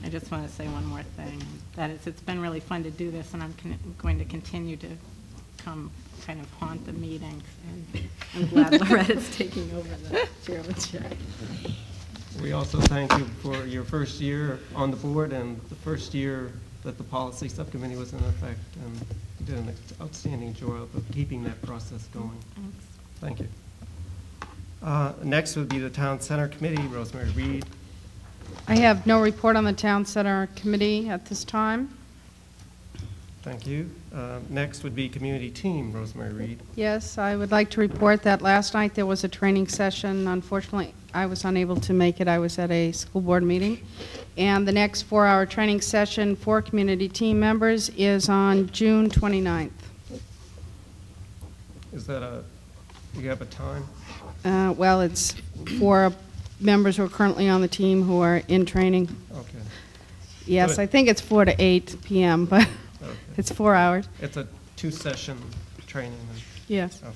I just want to say one more thing. That is, it's been really fun to do this, and I'm going to continue to come kind of haunt the meetings. And I'm glad Loretta's taking over the chairmanship. We also thank you for your first year on the board and the first year that the policy subcommittee was in effect. And you did an outstanding job of keeping that process going. Thanks. Thank you. Uh, Next would be the Town Center Committee, Rosemary Reed. I have no report on the Town Center Committee at this time. Thank you. Uh, Next would be Community Team, Rosemary Reed. Yes, I would like to report that last night there was a training session. Unfortunately, I was unable to make it. I was at a school board meeting. And the next four-hour training session for community team members is on June 29th. Is that a, do you have a time? Uh, Well, it's for members who are currently on the team who are in training. Okay. Yes, Good. I think it's 4 to 8 PM, but Okay. it's four hours. It's a two-session training. Yes. Okay.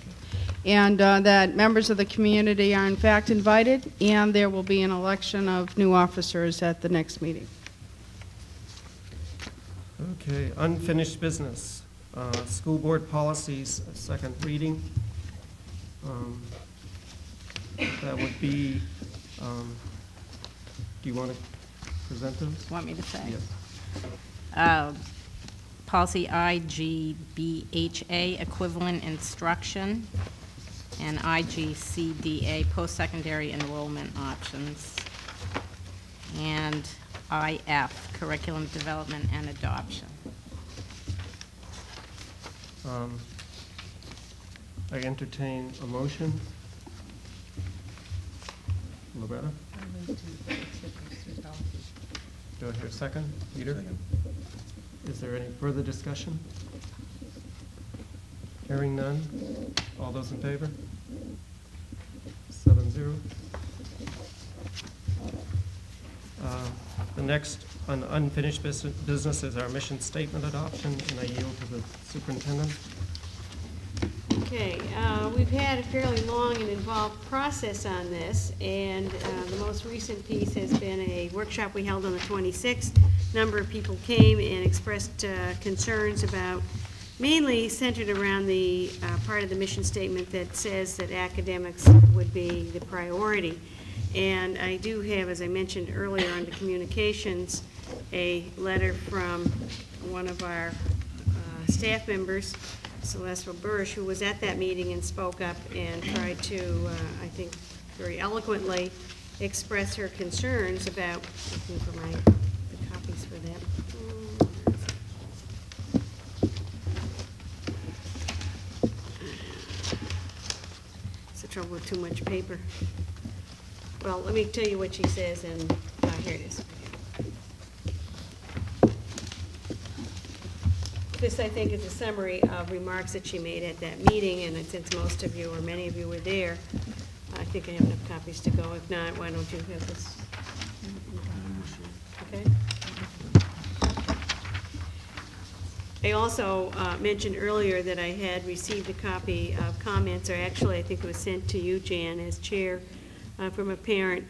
And uh, that members of the community are in fact invited, and there will be an election of new officers at the next meeting. Okay, unfinished business. Uh, School board policies, second reading. Um, That would be, um, do you want to present those? Want me to say? Yes. Uh, Policy IGBHA, equivalent instruction, and IGCDA, post-secondary enrollment options, and IF, curriculum development and adoption. Um, I entertain a motion. Loretta? Do I hear a second? Peter? Is there any further discussion? Hearing none. All those in favor? Seven zero. Uh, The next un- unfinished bus- business is our mission statement adoption, and I yield to the superintendent. Okay, uh, we've had a fairly long and involved process on this, and uh, the most recent piece has been a workshop we held on the 26th. A Number of people came and expressed uh, concerns about, mainly centered around the uh, part of the mission statement that says that academics would be the priority. And I do have, as I mentioned earlier under communications, a letter from one of our uh, staff members, Celeste Bursch, who was at that meeting and spoke up and tried to, uh, I think, very eloquently express her concerns about, looking for my, the copies for that. Mm, where is it? It's the trouble with too much paper. Well, let me tell you what she says, and, uh, here it is. This, I think, is a summary of remarks that she made at that meeting, and since most of you, or many of you were there, I think I have enough copies to go. If not, why don't you have this? I also uh, mentioned earlier that I had received a copy of comments, or actually, I think it was sent to you, Jan, as chair, uh, from a parent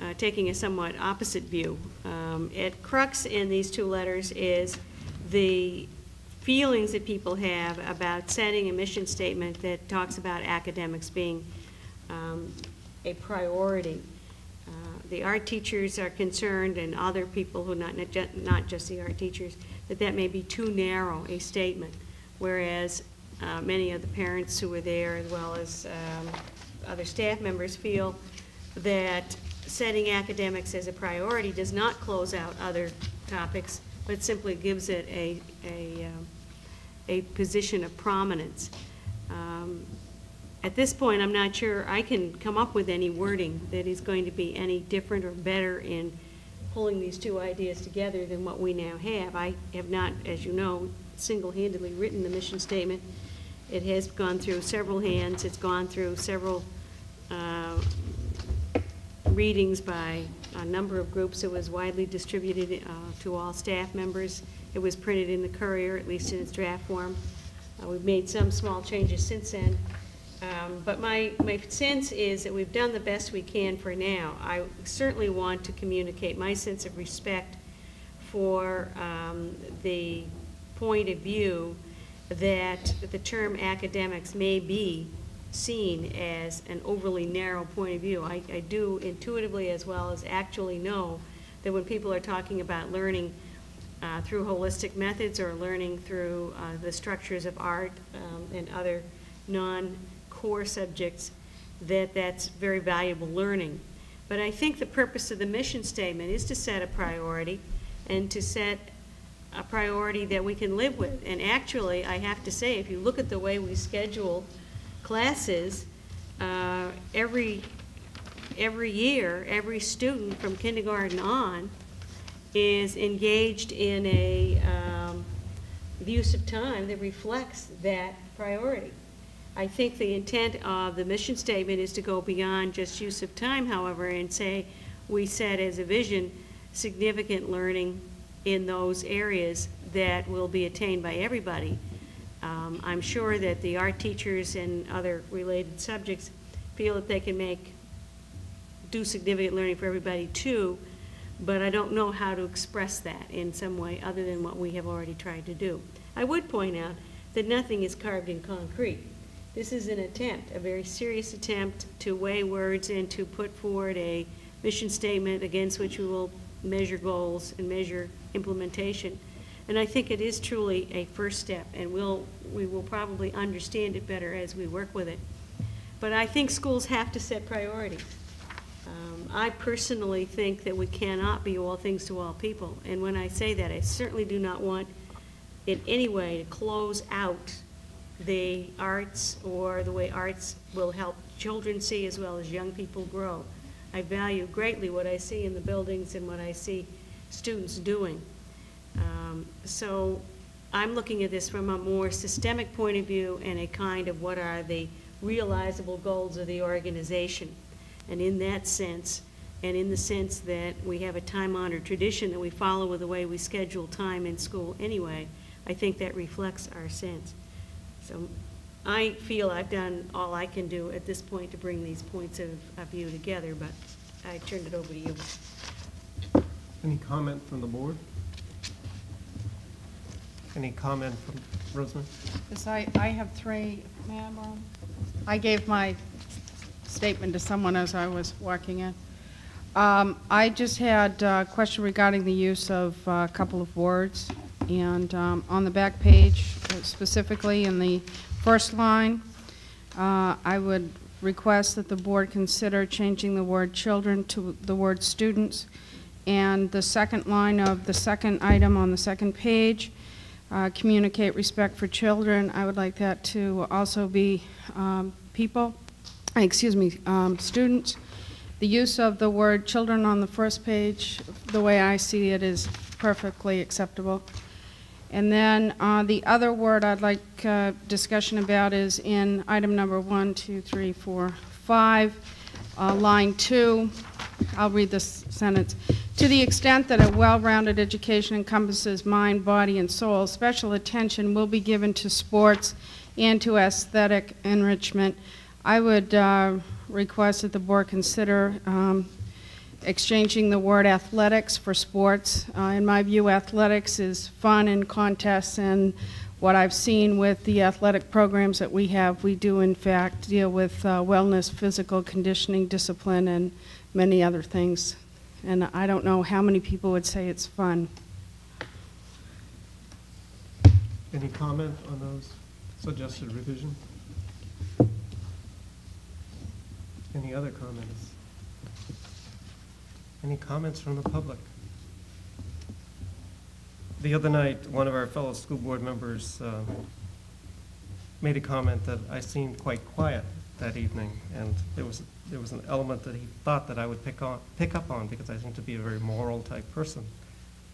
uh, taking a somewhat opposite view. Um, At crux in these two letters is the feelings that people have about setting a mission statement that talks about academics being um, a priority. Uh, the art teachers are concerned and other people who, not, not not just the art teachers, that that may be too narrow a statement, whereas uh, many of the parents who were there, as well as um, other staff members, feel that setting academics as a priority does not close out other topics, but simply gives it a, a, um, a position of prominence. Um, At this point, I'm not sure I can come up with any wording that is going to be any different or better in pulling these two ideas together than what we now have. I have not, as you know, single-handedly written the mission statement. It has gone through several hands, it's gone through several uh, readings by a number of groups. It was widely distributed uh, to all staff members. It was printed in the Courier, at least in its draft form. Uh, We've made some small changes since then. Um, But my, my sense is that we've done the best we can for now. I certainly want to communicate my sense of respect for um, the point of view that the term academics may be seen as an overly narrow point of view. I, I do intuitively as well as actually know that when people are talking about learning uh, through holistic methods or learning through uh, the structures of art um, and other non-core subjects, that that's very valuable learning. But I think the purpose of the mission statement is to set a priority and to set a priority that we can live with. And actually, I have to say, if you look at the way we schedule classes, uh, every, every year, every student from kindergarten on is engaged in a um, use of time that reflects that priority. I think the intent of the mission statement is to go beyond just use of time, however, and say we set as a vision significant learning in those areas that will be attained by everybody. Um, I'm sure that the art teachers and other related subjects feel that they can make, do significant learning for everybody too, but I don't know how to express that in some way other than what we have already tried to do. I would point out that nothing is carved in concrete. This is an attempt, a very serious attempt to weigh words and to put forward a mission statement against which we will measure goals and measure implementation. And I think it is truly a first step, and we'll, we will probably understand it better as we work with it. But I think schools have to set priorities. Um, I personally think that we cannot be all things to all people. And when I say that, I certainly do not want in any way to close out the arts or the way arts will help children see as well as young people grow. I value greatly what I see in the buildings and what I see students doing. Um, so I'm looking at this from a more systemic point of view and a kind of what are the realizable goals of the organization. And in that sense, and in the sense that we have a time-honored tradition that we follow with the way we schedule time in school anyway, I think that reflects our sense. So I feel I've done all I can do at this point to bring these points of, of view together, but I turned it over to you. Any comment from the board? Any comment from Rosemary? Yes, I, I have three, may I borrow? I gave my statement to someone as I was walking in. Um, I just had a question regarding the use of uh, a couple of words. And um, on the back page, specifically in the first line, uh, I would request that the board consider changing the word children to the word students. And the second line of the second item on the second page, uh, communicate respect for children. I would like that to also be um, people, excuse me, um, students. The use of the word children on the first page, the way I see it, is perfectly acceptable. And then uh, the other word I'd like uh, discussion about is in item number one, two, three, four, five, uh, line two. I'll read this sentence. To the extent that a well-rounded education encompasses mind, body, and soul, special attention will be given to sports and to aesthetic enrichment. I would uh, request that the board consider um, exchanging the word athletics for sports. Uh, in my view, athletics is fun and contests, and what I've seen with the athletic programs that we have, we do in fact deal with uh, wellness, physical conditioning, discipline, and many other things. And I don't know how many people would say it's fun. Any comment on those suggested revision? Any other comments? Any comments from the public? The other night, one of our fellow school board members um, made a comment that I seemed quite quiet that evening, and there was, there was an element that he thought that I would pick on, pick up on, because I seem to be a very moral type person,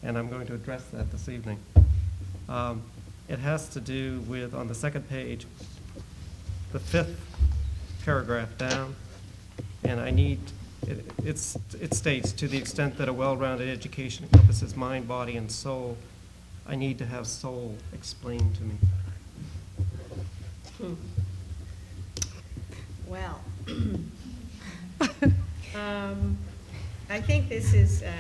and I'm going to address that this evening. Um, It has to do with, on the second page, the fifth paragraph down, and I need, it it's, it states, "To the extent that a well-rounded education encompasses mind, body, and soul, I need to have soul explained to me." Hmm. Well, um, I think this is uh,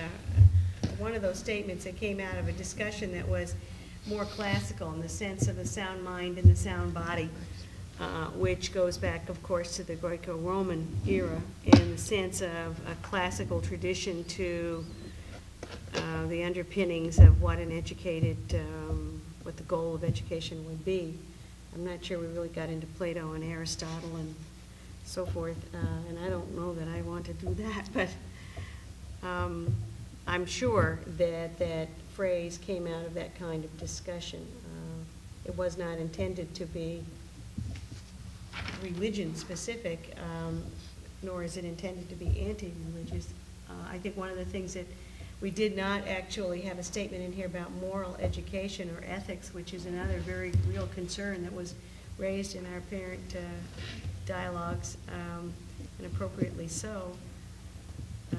one of those statements that came out of a discussion that was more classical in the sense of the sound mind and the sound body, uh, which goes back, of course, to the Greco-Roman era in the sense of a classical tradition to uh, the underpinnings of what an educated, um, what the goal of education would be. I'm not sure we really got into Plato and Aristotle and so forth, uh, and I don't know that I want to do that, but um, I'm sure that that phrase came out of that kind of discussion. Uh, It was not intended to be religion-specific, um, nor is it intended to be anti-religious. Uh, I think one of the things that we did not actually have a statement in here about moral education or ethics, which is another very real concern that was raised in our parent uh, dialogues, um, and appropriately so. Uh,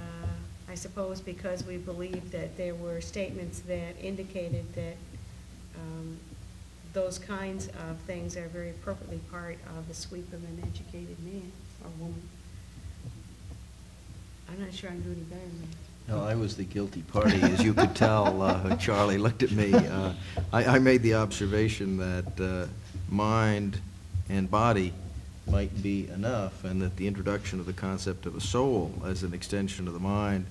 I suppose because we believed that there were statements that indicated that um, those kinds of things are very appropriately part of the sweep of an educated man or woman. I'm not sure I'm doing any better than that. No, I was the guilty party, as you could tell. uh, Charlie looked at me. Uh, I, I made the observation that uh, mind and body might be enough, and that the introduction of the concept of a soul as an extension of the mind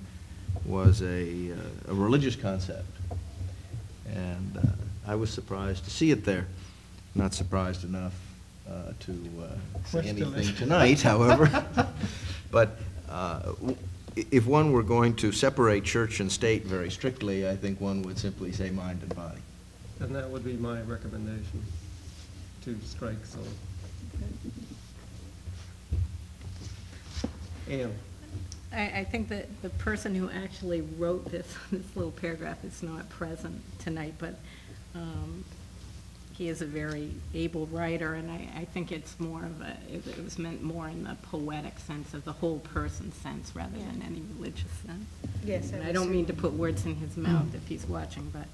was a, uh, a religious concept. And uh, I was surprised to see it there. Not surprised enough uh, to uh, say anything tonight, however. But uh, w- i- if one were going to separate church and state very strictly, I think one would simply say mind and body. And that would be my recommendation, to strike so. Ann? I, I think that the person who actually wrote this, this little paragraph is not present tonight, but um, he is a very able writer, and I, I think it's more of a, it it was meant more in the poetic sense of the whole person sense rather than any religious sense. Yes, I And I would don't mean to put words in his mouth if he's watching, but.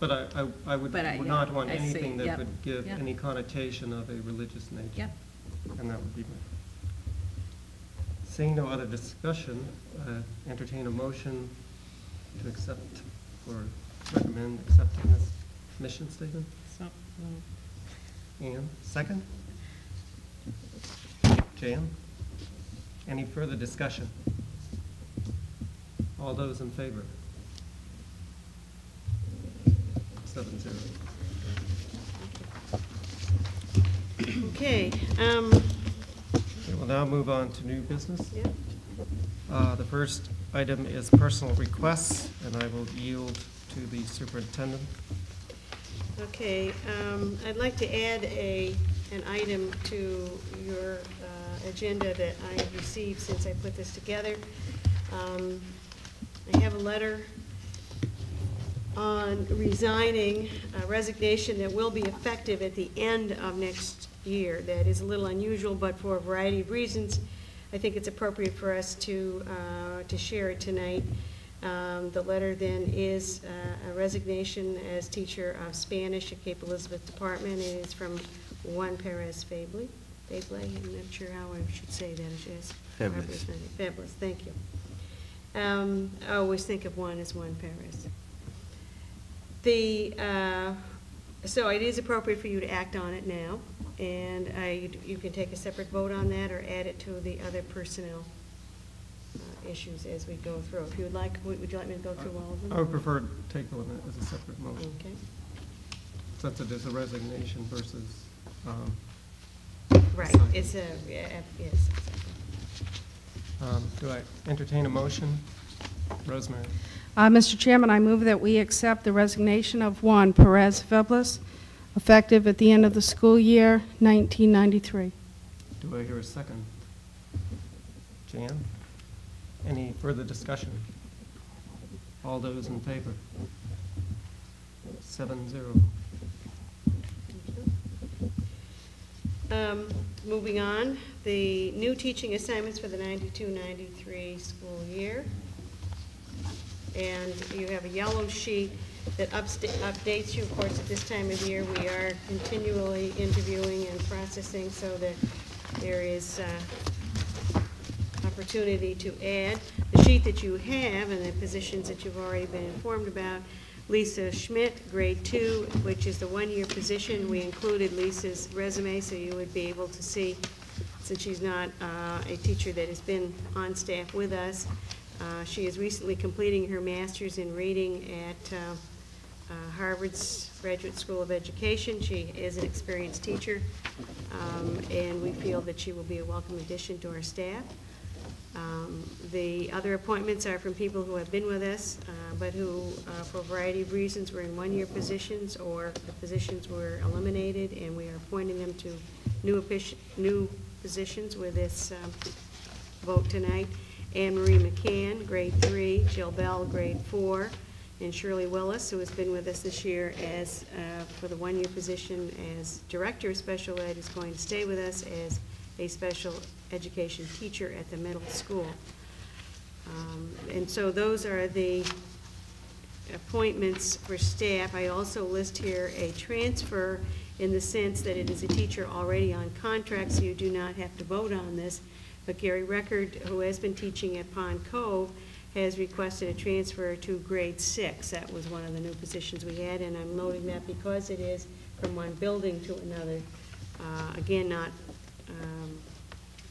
But I, I- I would But I- would yeah, not want I see, anything that yep, would give yep. any connotation of a religious nature. Yep. And that would be my. Seeing no other discussion, uh, entertain a motion to accept or recommend accepting this mission statement. So, Ann, second? Jan? Any further discussion? All those in favor? Seven zero. Okay, um, Okay, We'll now move on to new business. Yeah. Uh, The first item is personal requests, and I will yield to the superintendent. Okay, um, I'd like to add a, an item to your uh, agenda that I received since I put this together. Um, I have a letter on resigning, a resignation that will be effective at the end of next year. That is a little unusual, but for a variety of reasons, I think it's appropriate for us to, uh, to share it tonight. Um, The letter then is uh, a resignation as teacher of Spanish at Cape Elizabeth Department. It is from Juan Perez Fabley. Fabley, I'm not sure how I should say that. Fabulous. Fabulous, thank you. Um, I always think of Juan as Juan Perez. The, uh, so it is appropriate for you to act on it now, and I, you can take a separate vote on that or add it to the other personnel uh, issues as we go through. If you would like, would would you like me to go through all of them? I would prefer to take them as a separate motion. Okay. Since it is a resignation versus, um, Right, assignment. it's a, yeah, yes. Um, Do I entertain a motion? Rosemary? Uh, Mr. Chairman, I move that we accept the resignation of Juan Perez Feblis, effective at the end of the school year 1993. Do I hear a second? Jan? Any further discussion? All those in favor? Seven zero. Um, Moving on, the new teaching assignments for the 92-93 school year. And you have a yellow sheet that updates you, of course, at this time of year. We are continually interviewing and processing so that there is uh, opportunity to add. The sheet that you have and the positions that you've already been informed about, Lisa Schmidt, grade two, which is the one-year position. We included Lisa's resume so you would be able to see, since she's not uh, a teacher that has been on staff with us. Uh, She is recently completing her master's in reading at uh, uh, Harvard's Graduate School of Education. She is an experienced teacher, um, and we feel that she will be a welcome addition to our staff. Um, The other appointments are from people who have been with us, uh, but who, uh, for a variety of reasons, were in one-year positions, or the positions were eliminated, and we are appointing them to new new positions with this um, vote tonight. Anne Marie McCann, grade three, Jill Bell, grade four, and Shirley Willis, who has been with us this year as, uh, for the one-year position as Director of Special Ed, is going to stay with us as a special education teacher at the middle school. Um, And so those are the appointments for staff. I also list here a transfer in the sense that it is a teacher already on contract, so you do not have to vote on this. But Gary Record, who has been teaching at Pond Cove, has requested a transfer to grade six. That was one of the new positions we had, and I'm noting that because it is from one building to another. Uh, Again, not, um,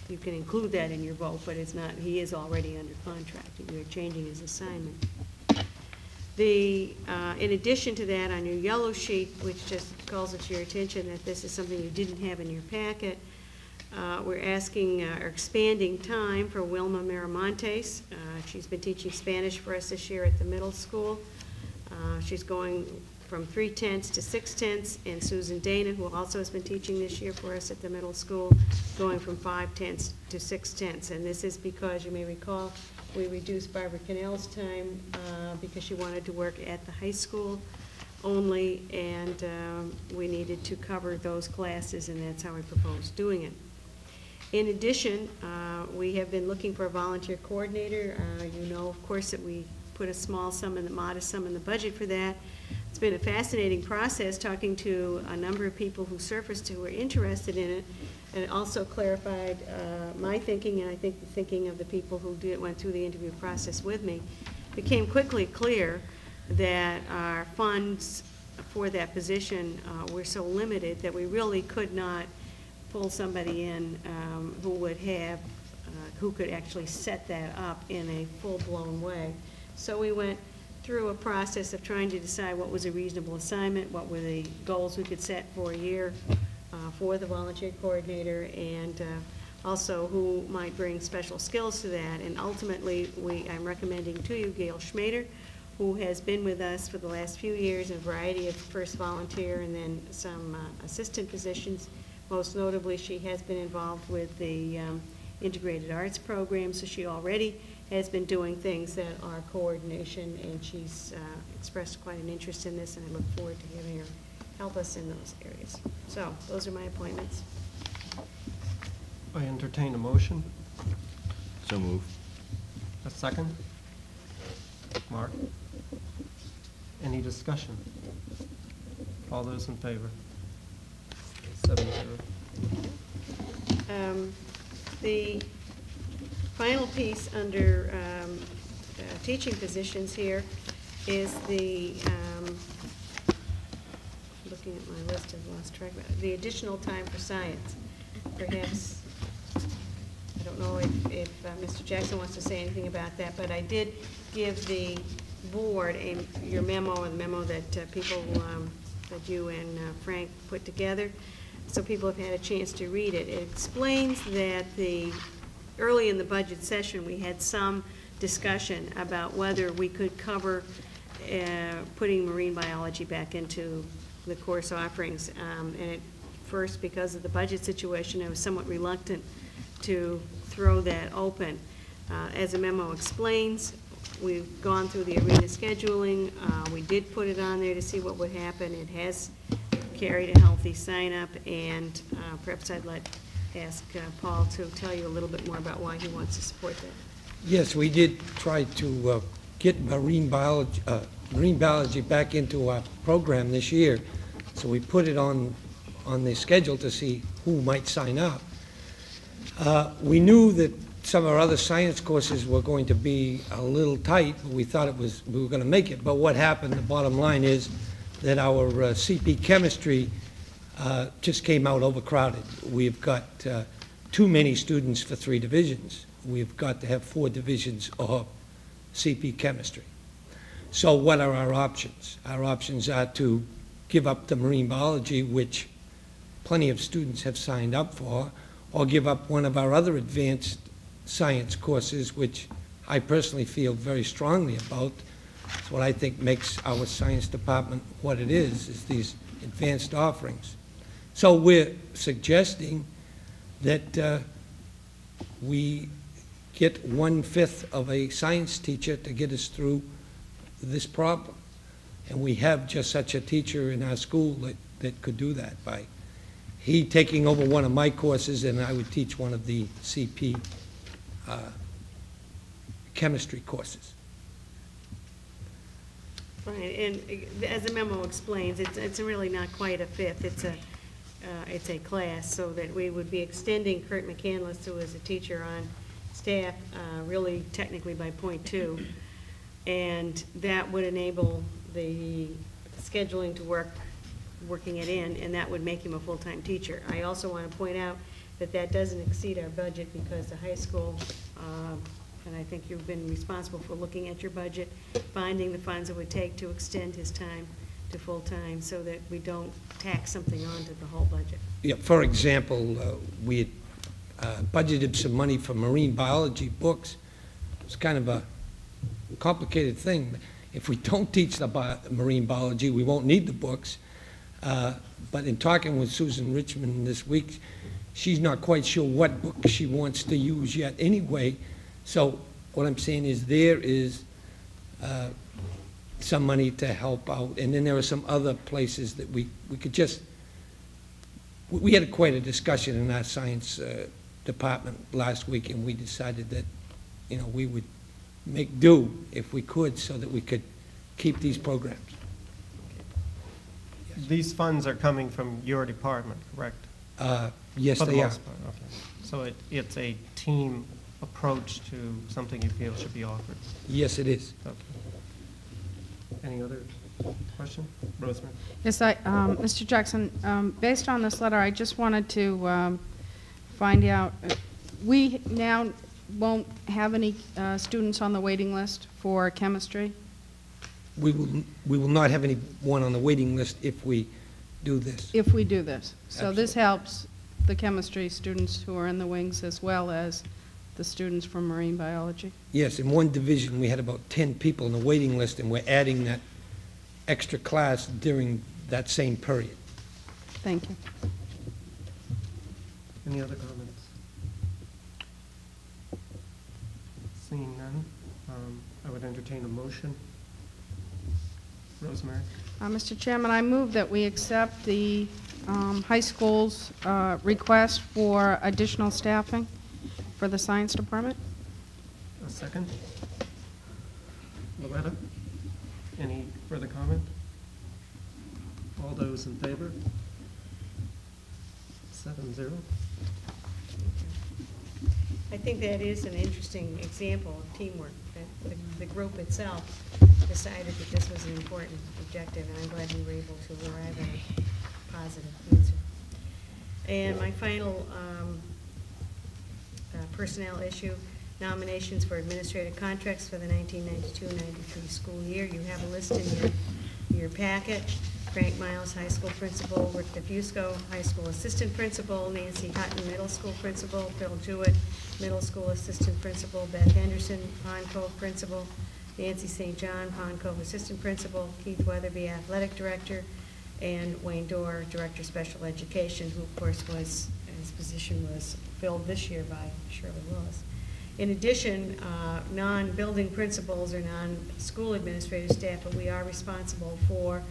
you can include that in your vote, but it's not, he is already under contract. You're changing his assignment. The, uh, in addition to that, on your yellow sheet, which just calls it to your attention that this is something you didn't have in your packet, uh, we're asking, uh, or expanding time for Wilma Miramontes. Uh, She's been teaching Spanish for us this year at the middle school. Uh, She's going from three tenths to six tenths, and Susan Dana, who also has been teaching this year for us at the middle school, going from five tenths to six tenths. And this is because, you may recall, we reduced Barbara Cannell's time uh, because she wanted to work at the high school only, and um, we needed to cover those classes, and that's how we proposed doing it. In addition, uh, we have been looking for a volunteer coordinator. Uh, You know, of course, that we put a small sum and a modest sum in the budget for that. It's been a fascinating process, talking to a number of people who surfaced who were interested in it, and it also clarified uh, my thinking, and I think the thinking of the people who did, went through the interview process with me. It became quickly clear that our funds for that position uh, were so limited that we really could not pull somebody in um, who would have, uh, who could actually set that up in a full-blown way. So we went through a process of trying to decide what was a reasonable assignment, what were the goals we could set for a year uh, for the volunteer coordinator, and uh, also who might bring special skills to that. And ultimately, we, I'm recommending to you Gail Schmader, who has been with us for the last few years in a variety of first volunteer and then some uh, assistant positions. Most notably, she has been involved with the um, integrated arts program, so she already has been doing things that are coordination, and she's uh, expressed quite an interest in this, and I look forward to having her help us in those areas. So, those are my appointments. I entertain a motion. So move. A second? Mark? Any discussion? All those in favor? Seven zero. Um, The final piece under um, uh, teaching positions here is the, um, looking at my list, I've lost track, of the additional time for science. Perhaps, I don't don't know if, if uh, Mr. Jackson wants to say anything about that, but I did give the board a, your memo, and the memo that uh, people, um, that you and uh, Frank put together, so people have had a chance to read it. It explains that the, early in the budget session, we had some discussion about whether we could cover uh, putting marine biology back into the course offerings. Um, And at first, because of the budget situation, I was somewhat reluctant to throw that open. Uh, As the memo explains, we've gone through the arena scheduling. Uh, We did put it on there to see what would happen. It has carried a healthy sign-up, and uh, perhaps I'd let, ask uh, Paul to tell you a little bit more about why he wants to support that. Yes, we did try to uh, get marine biology, uh, marine biology back into our program this year. So we put it on, on the schedule to see who might sign up. Uh, We knew that some of our other science courses were going to be a little tight, but we thought it was, we were going to make it. But what happened, the bottom line is that our uh, CP chemistry uh, just came out overcrowded. We've got uh, too many students for three divisions. We've got to have four divisions of CP chemistry. So what are our options? Our options are to give up the marine biology, which plenty of students have signed up for, or give up one of our other advanced science courses, which I personally feel very strongly about. It's what I think makes our science department what it is, is these advanced offerings. So we're suggesting that uh, we get one-fifth of a science teacher to get us through this problem. And we have just such a teacher in our school that, that could do that by he taking over one of my courses and I would teach one of the CP uh, chemistry courses. Right, and as the memo explains, it's, it's really not quite a fifth, it's a, uh, it's a class, so that we would be extending Kurt McCandless, who is a teacher on staff, uh, really technically by point two. And that would enable the scheduling to work, working it in, and that would make him a full-time teacher. I also want to point out that that doesn't exceed our budget because the high school, uh, and I think you've been responsible for looking at your budget, finding the funds it would take to extend his time to full-time so that we don't tack something onto the whole budget. Yeah, for example, uh, we had uh, budgeted some money for marine biology books. It's kind of a complicated thing. If we don't teach the marine biology, we won't need the books. Uh, But in talking with Susan Richmond this week, she's not quite sure what book she wants to use yet anyway. So what I'm saying is there is uh, some money to help out. And then there are some other places that we, we could just, we- had quite a discussion in our science uh, department last week, and we decided that, you know, we would make do if we could, so that we could keep these programs. These funds are coming from your department, correct? Uh, Yes, For the they are. part, okay. So it, it's a team approach to something you feel should be offered? Yes, it is. Okay. Any other question? Rosemary? Yes, I, um, Mr. Jackson, um, based on this letter, I just wanted to um, find out, uh, we now won't have any uh, students on the waiting list for chemistry? We will, we will not have anyone on the waiting list if we do this. If we do this. So this helps the chemistry students who are in the wings as well as the students from marine biology? Yes, in one division, we had about 10 people on the waiting list, and we're adding that extra class during that same period. Thank you. Any other comments? Seeing none, um, I would entertain a motion. Rosemary? Uh, Mr. Chairman, I move that we accept the um, high school's uh, request for additional staffing for the science department. A second? Loretta? Any further comment? All those in favor? Seven zero. I think that is an interesting example of teamwork, that the, the group itself decided that this was an important objective, and I'm glad we were able to arrive at a positive answer. And my final um, Uh, personnel issue, nominations for administrative contracts for the 1992-93 school year. You have a list in your, your packet. Frank Miles, high school principal, Rick DeFusco, high school assistant principal, Nancy Hutton, middle school principal, Phil Jewett, middle school assistant principal, Beth Henderson, Pond Cove principal, Nancy St. John, Pond Cove assistant principal, Keith Weatherby, athletic director, and Wayne Dorr, director of special education, who of course was, his position was filled this year by Shirley Willis. In addition, uh, non-building principals or non-school administrative staff, but we are responsible for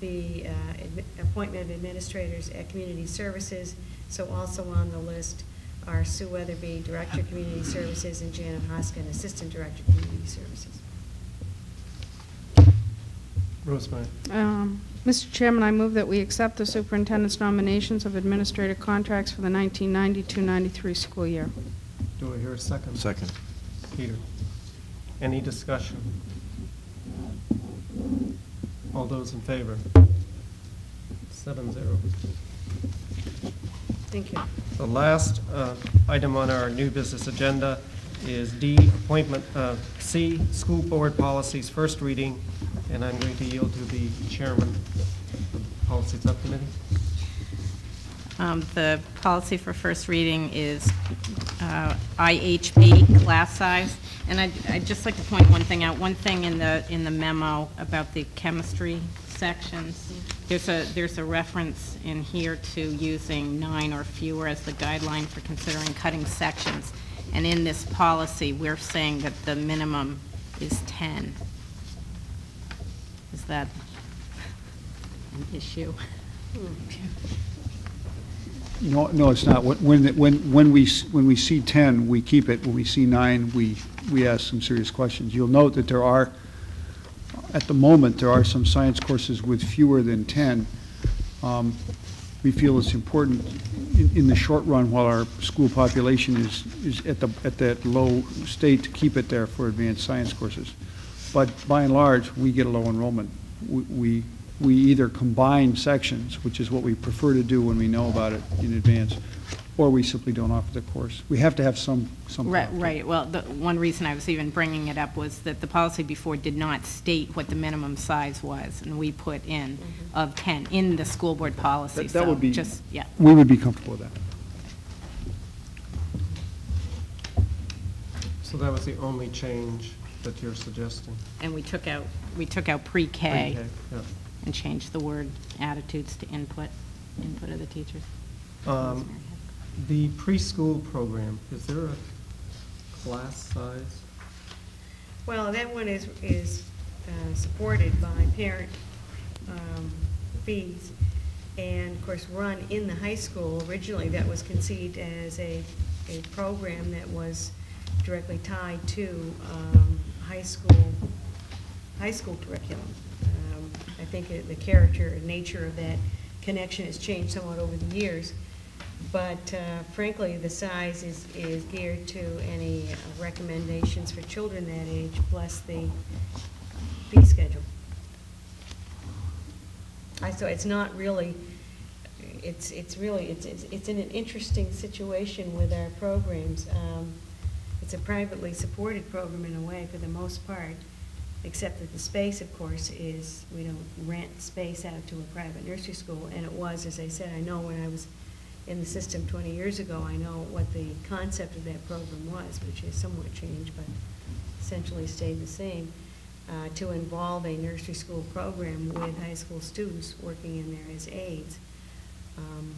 the uh, admi- appointment of administrators at community services. So also on the list are Sue Weatherby, Director of Community Services, and Janet Hoskin, Assistant Director of Community Services. Rosemary. Um, Mr. Chairman, I move that we accept the superintendent's nominations of administrative contracts for the 1992-93 school year. Do I hear a second? Second. Peter. Any discussion? All those in favor? Seven zero. Thank you. The last uh, item on our new business agenda is D, appointment, uh, C, school board policies, first reading, and I'm going to yield to the chairman of the policy subcommittee. Um, The policy for first reading is uh, IHB, class size. And I'd I'd just like to point one thing out. One thing in the, in the memo about the chemistry sections, there's a, there's a reference in here to using nine or fewer as the guideline for considering cutting sections. And in this policy, we're saying that the minimum is 10. That an issue? No, no, it's not. When- When, when, we, when we see 10, we keep it. When we see nine, we, we ask some serious questions. You'll note that there are, at the moment, there are some science courses with fewer than 10. Um, We feel it's important in, in the short run, while our school population is, is at the, at that low state, to keep it there for advanced science courses. But by and large, we get a low enrollment. We- We, we either combine sections, which is what we prefer to do when we know about it in advance, or we simply don't offer the course. We have to have some, some. Right, thought right. Well, the one reason I was even bringing it up was that the policy before did not state what the minimum size was, and we put in mm-hmm. of 10 in the school board policy. That- that would be- Just, yeah. We would be comfortable with that. So that was the only change that you're suggesting? And we took out, we took out pre-K Pre-K, yeah. and changed the word attitudes to input, input of the teachers. Um, The preschool program, is there a class size? Well, that one is, is uh, supported by parent um, fees, and of course, run in the high school. Originally, that was conceived as a, a program that was directly tied to um, high school, high school curriculum. Um, I think it- the character and nature of that connection has changed somewhat over the years. But uh, frankly, the size is, is geared to any recommendations for children that age, plus the fee schedule. I, so it's not really, it's, it's really, it's, it's it's in an interesting situation with our programs. Um, It's a privately supported program in a way, for the most part, except that the space, of course, is, we don't rent space out to a private nursery school, and it was, as I said, I know when I was in the system 20 years ago, I know what the concept of that program was, which has somewhat changed, but essentially stayed the same, uh, to involve a nursery school program with high school students working in there as aides. Um,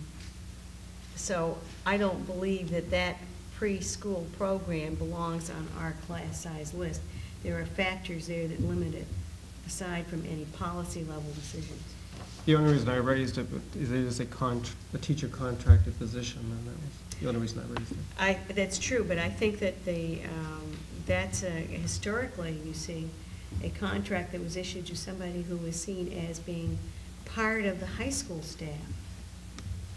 So I don't believe that that preschool program belongs on our class size list. There are factors there that limit it, aside from any policy level decisions. The only reason I raised it is it is a a teacher contracted position, and that was the only reason I raised it. I, that's true, but I think that the, um, that's a, historically, you see, a contract that was issued to somebody who was seen as being part of the high school staff.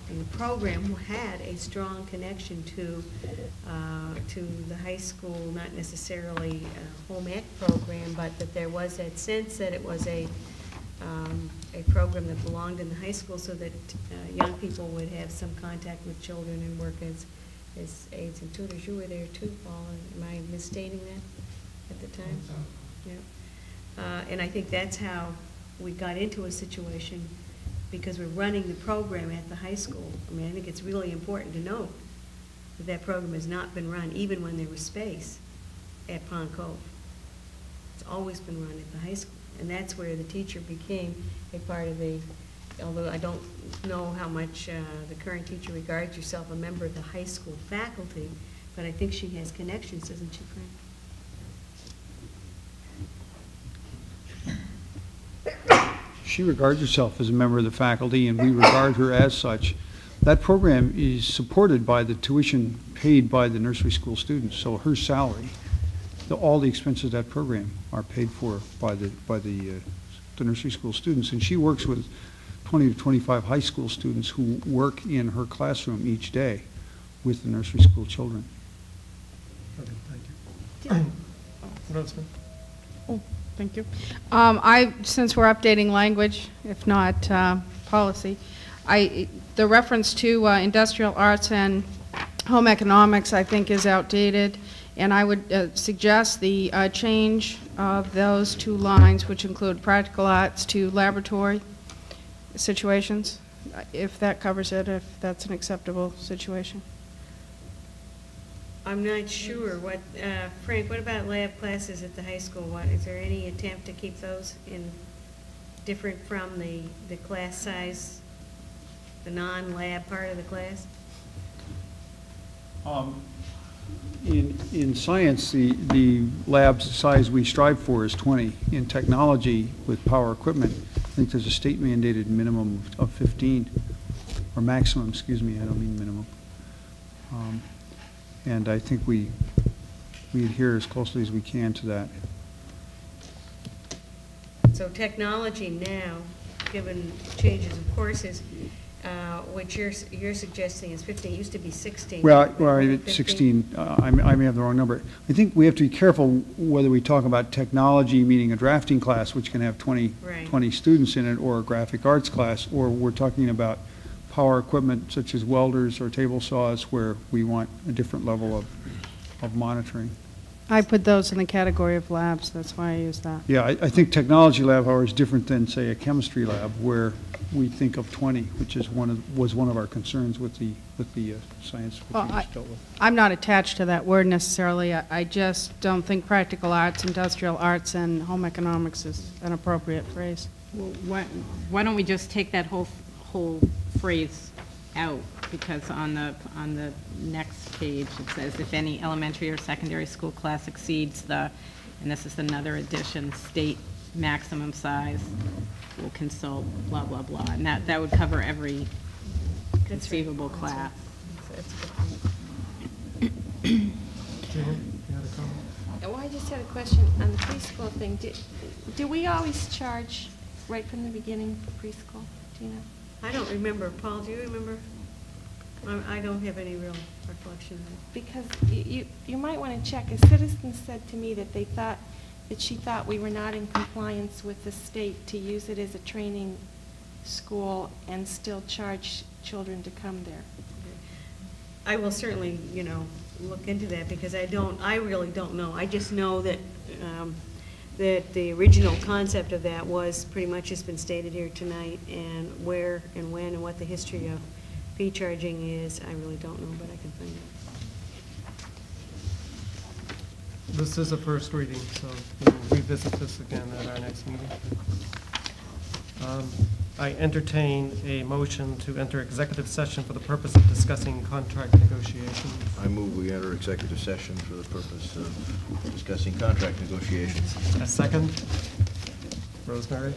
And the program had a strong connection to, uh, to the high school, not necessarily a home ec program, but that there was that sense that it was a, um, a program that belonged in the high school so that uh, young people would have some contact with children and work as as aides and tutors. You were there too, Paul, am I misstating that at the time? Yeah. Uh, And I think that's how we got into a situation, because we're running the program at the high school. I mean, I think it's really important to note that that program has not been run, even when there was space at Pond Cove. It's always been run at the high school. And that's where the teacher became a part of the, although I don't know how much uh, the current teacher regards herself a member of the high school faculty, but I think she has connections, doesn't she, Frank? She regards herself as a member of the faculty, and we regard her as such. That program is supported by the tuition paid by the nursery school students, so her salary, the- all the expenses of that program are paid for by the, by the, uh, the nursery school students. And she works with 20 to 25 high school students who work in her classroom each day with the nursery school children. Okay, thank you. Rosemary? Oh, thank you. Um, I, since we're updating language, if not uh, policy, I, the reference to uh, industrial arts and home economics, I think, is outdated, and I would uh, suggest the uh, change of those two lines, which include practical arts, to laboratory situations, if that covers it, if that's an acceptable situation. I'm not sure what, uh, Frank, what about lab classes at the high school? What, is there any attempt to keep those in, different from the, the class size, the non-lab part of the class? Um, In, in science, the, the lab size we strive for is 20. In technology, with power equipment, I think there's a state mandated minimum of 15, or maximum, excuse me, I don't mean minimum. Um, And I think we, we adhere as closely as we can to that. So technology now, given changes of courses, uh, what you're, you're suggesting is 15, it used to be 16. Well, well, I- 15. 16, uh, I may I may have the wrong number. I think we have to be careful whether we talk about technology, meaning a drafting class, which can have 20, Right. 20 students in it, or a graphic arts class, or we're talking about power equipment such as welders or table saws, where we want a different level of, of monitoring. I put those in the category of labs, that's why I use that. Yeah, I, I think technology lab, however, is different than, say, a chemistry lab, where we think of 20, which is one of, was one of our concerns with the, with the uh, science Well, I, dealt with. I'm not attached to that word necessarily. I I just don't think practical arts, industrial arts, and home economics is an appropriate phrase. Well, Why why don't we just take that whole, whole phrase out? Because on the, on the next page, it says, if any elementary or secondary school class exceeds the, and this is another addition, state maximum size, will consult blah, blah, blah. And that, that would cover every conceivable class. Gina, you had a comment? Well, I just had a question on the preschool thing. Do, do we always charge right from the beginning for preschool, do you know? I don't remember. Paul, do you remember? I I don't have any real recollection of it. Because you, you might want to check. A citizen said to me that they thought, that she thought we were not in compliance with the state to use it as a training school and still charge children to come there. I will certainly, you know, look into that because I don't, I really don't know. I just know that, um, that the original concept of that was pretty much has been stated here tonight and where and when and what the history of fee charging is, I really don't know, but I can find it. This is a first reading, so we'll revisit this again at our next meeting. Um, I entertain a motion to enter executive session for the purpose of discussing contract negotiations. I move we enter executive session for the purpose of discussing contract negotiations. A second. Rosemary,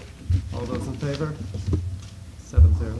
all those in favor? Seven zero.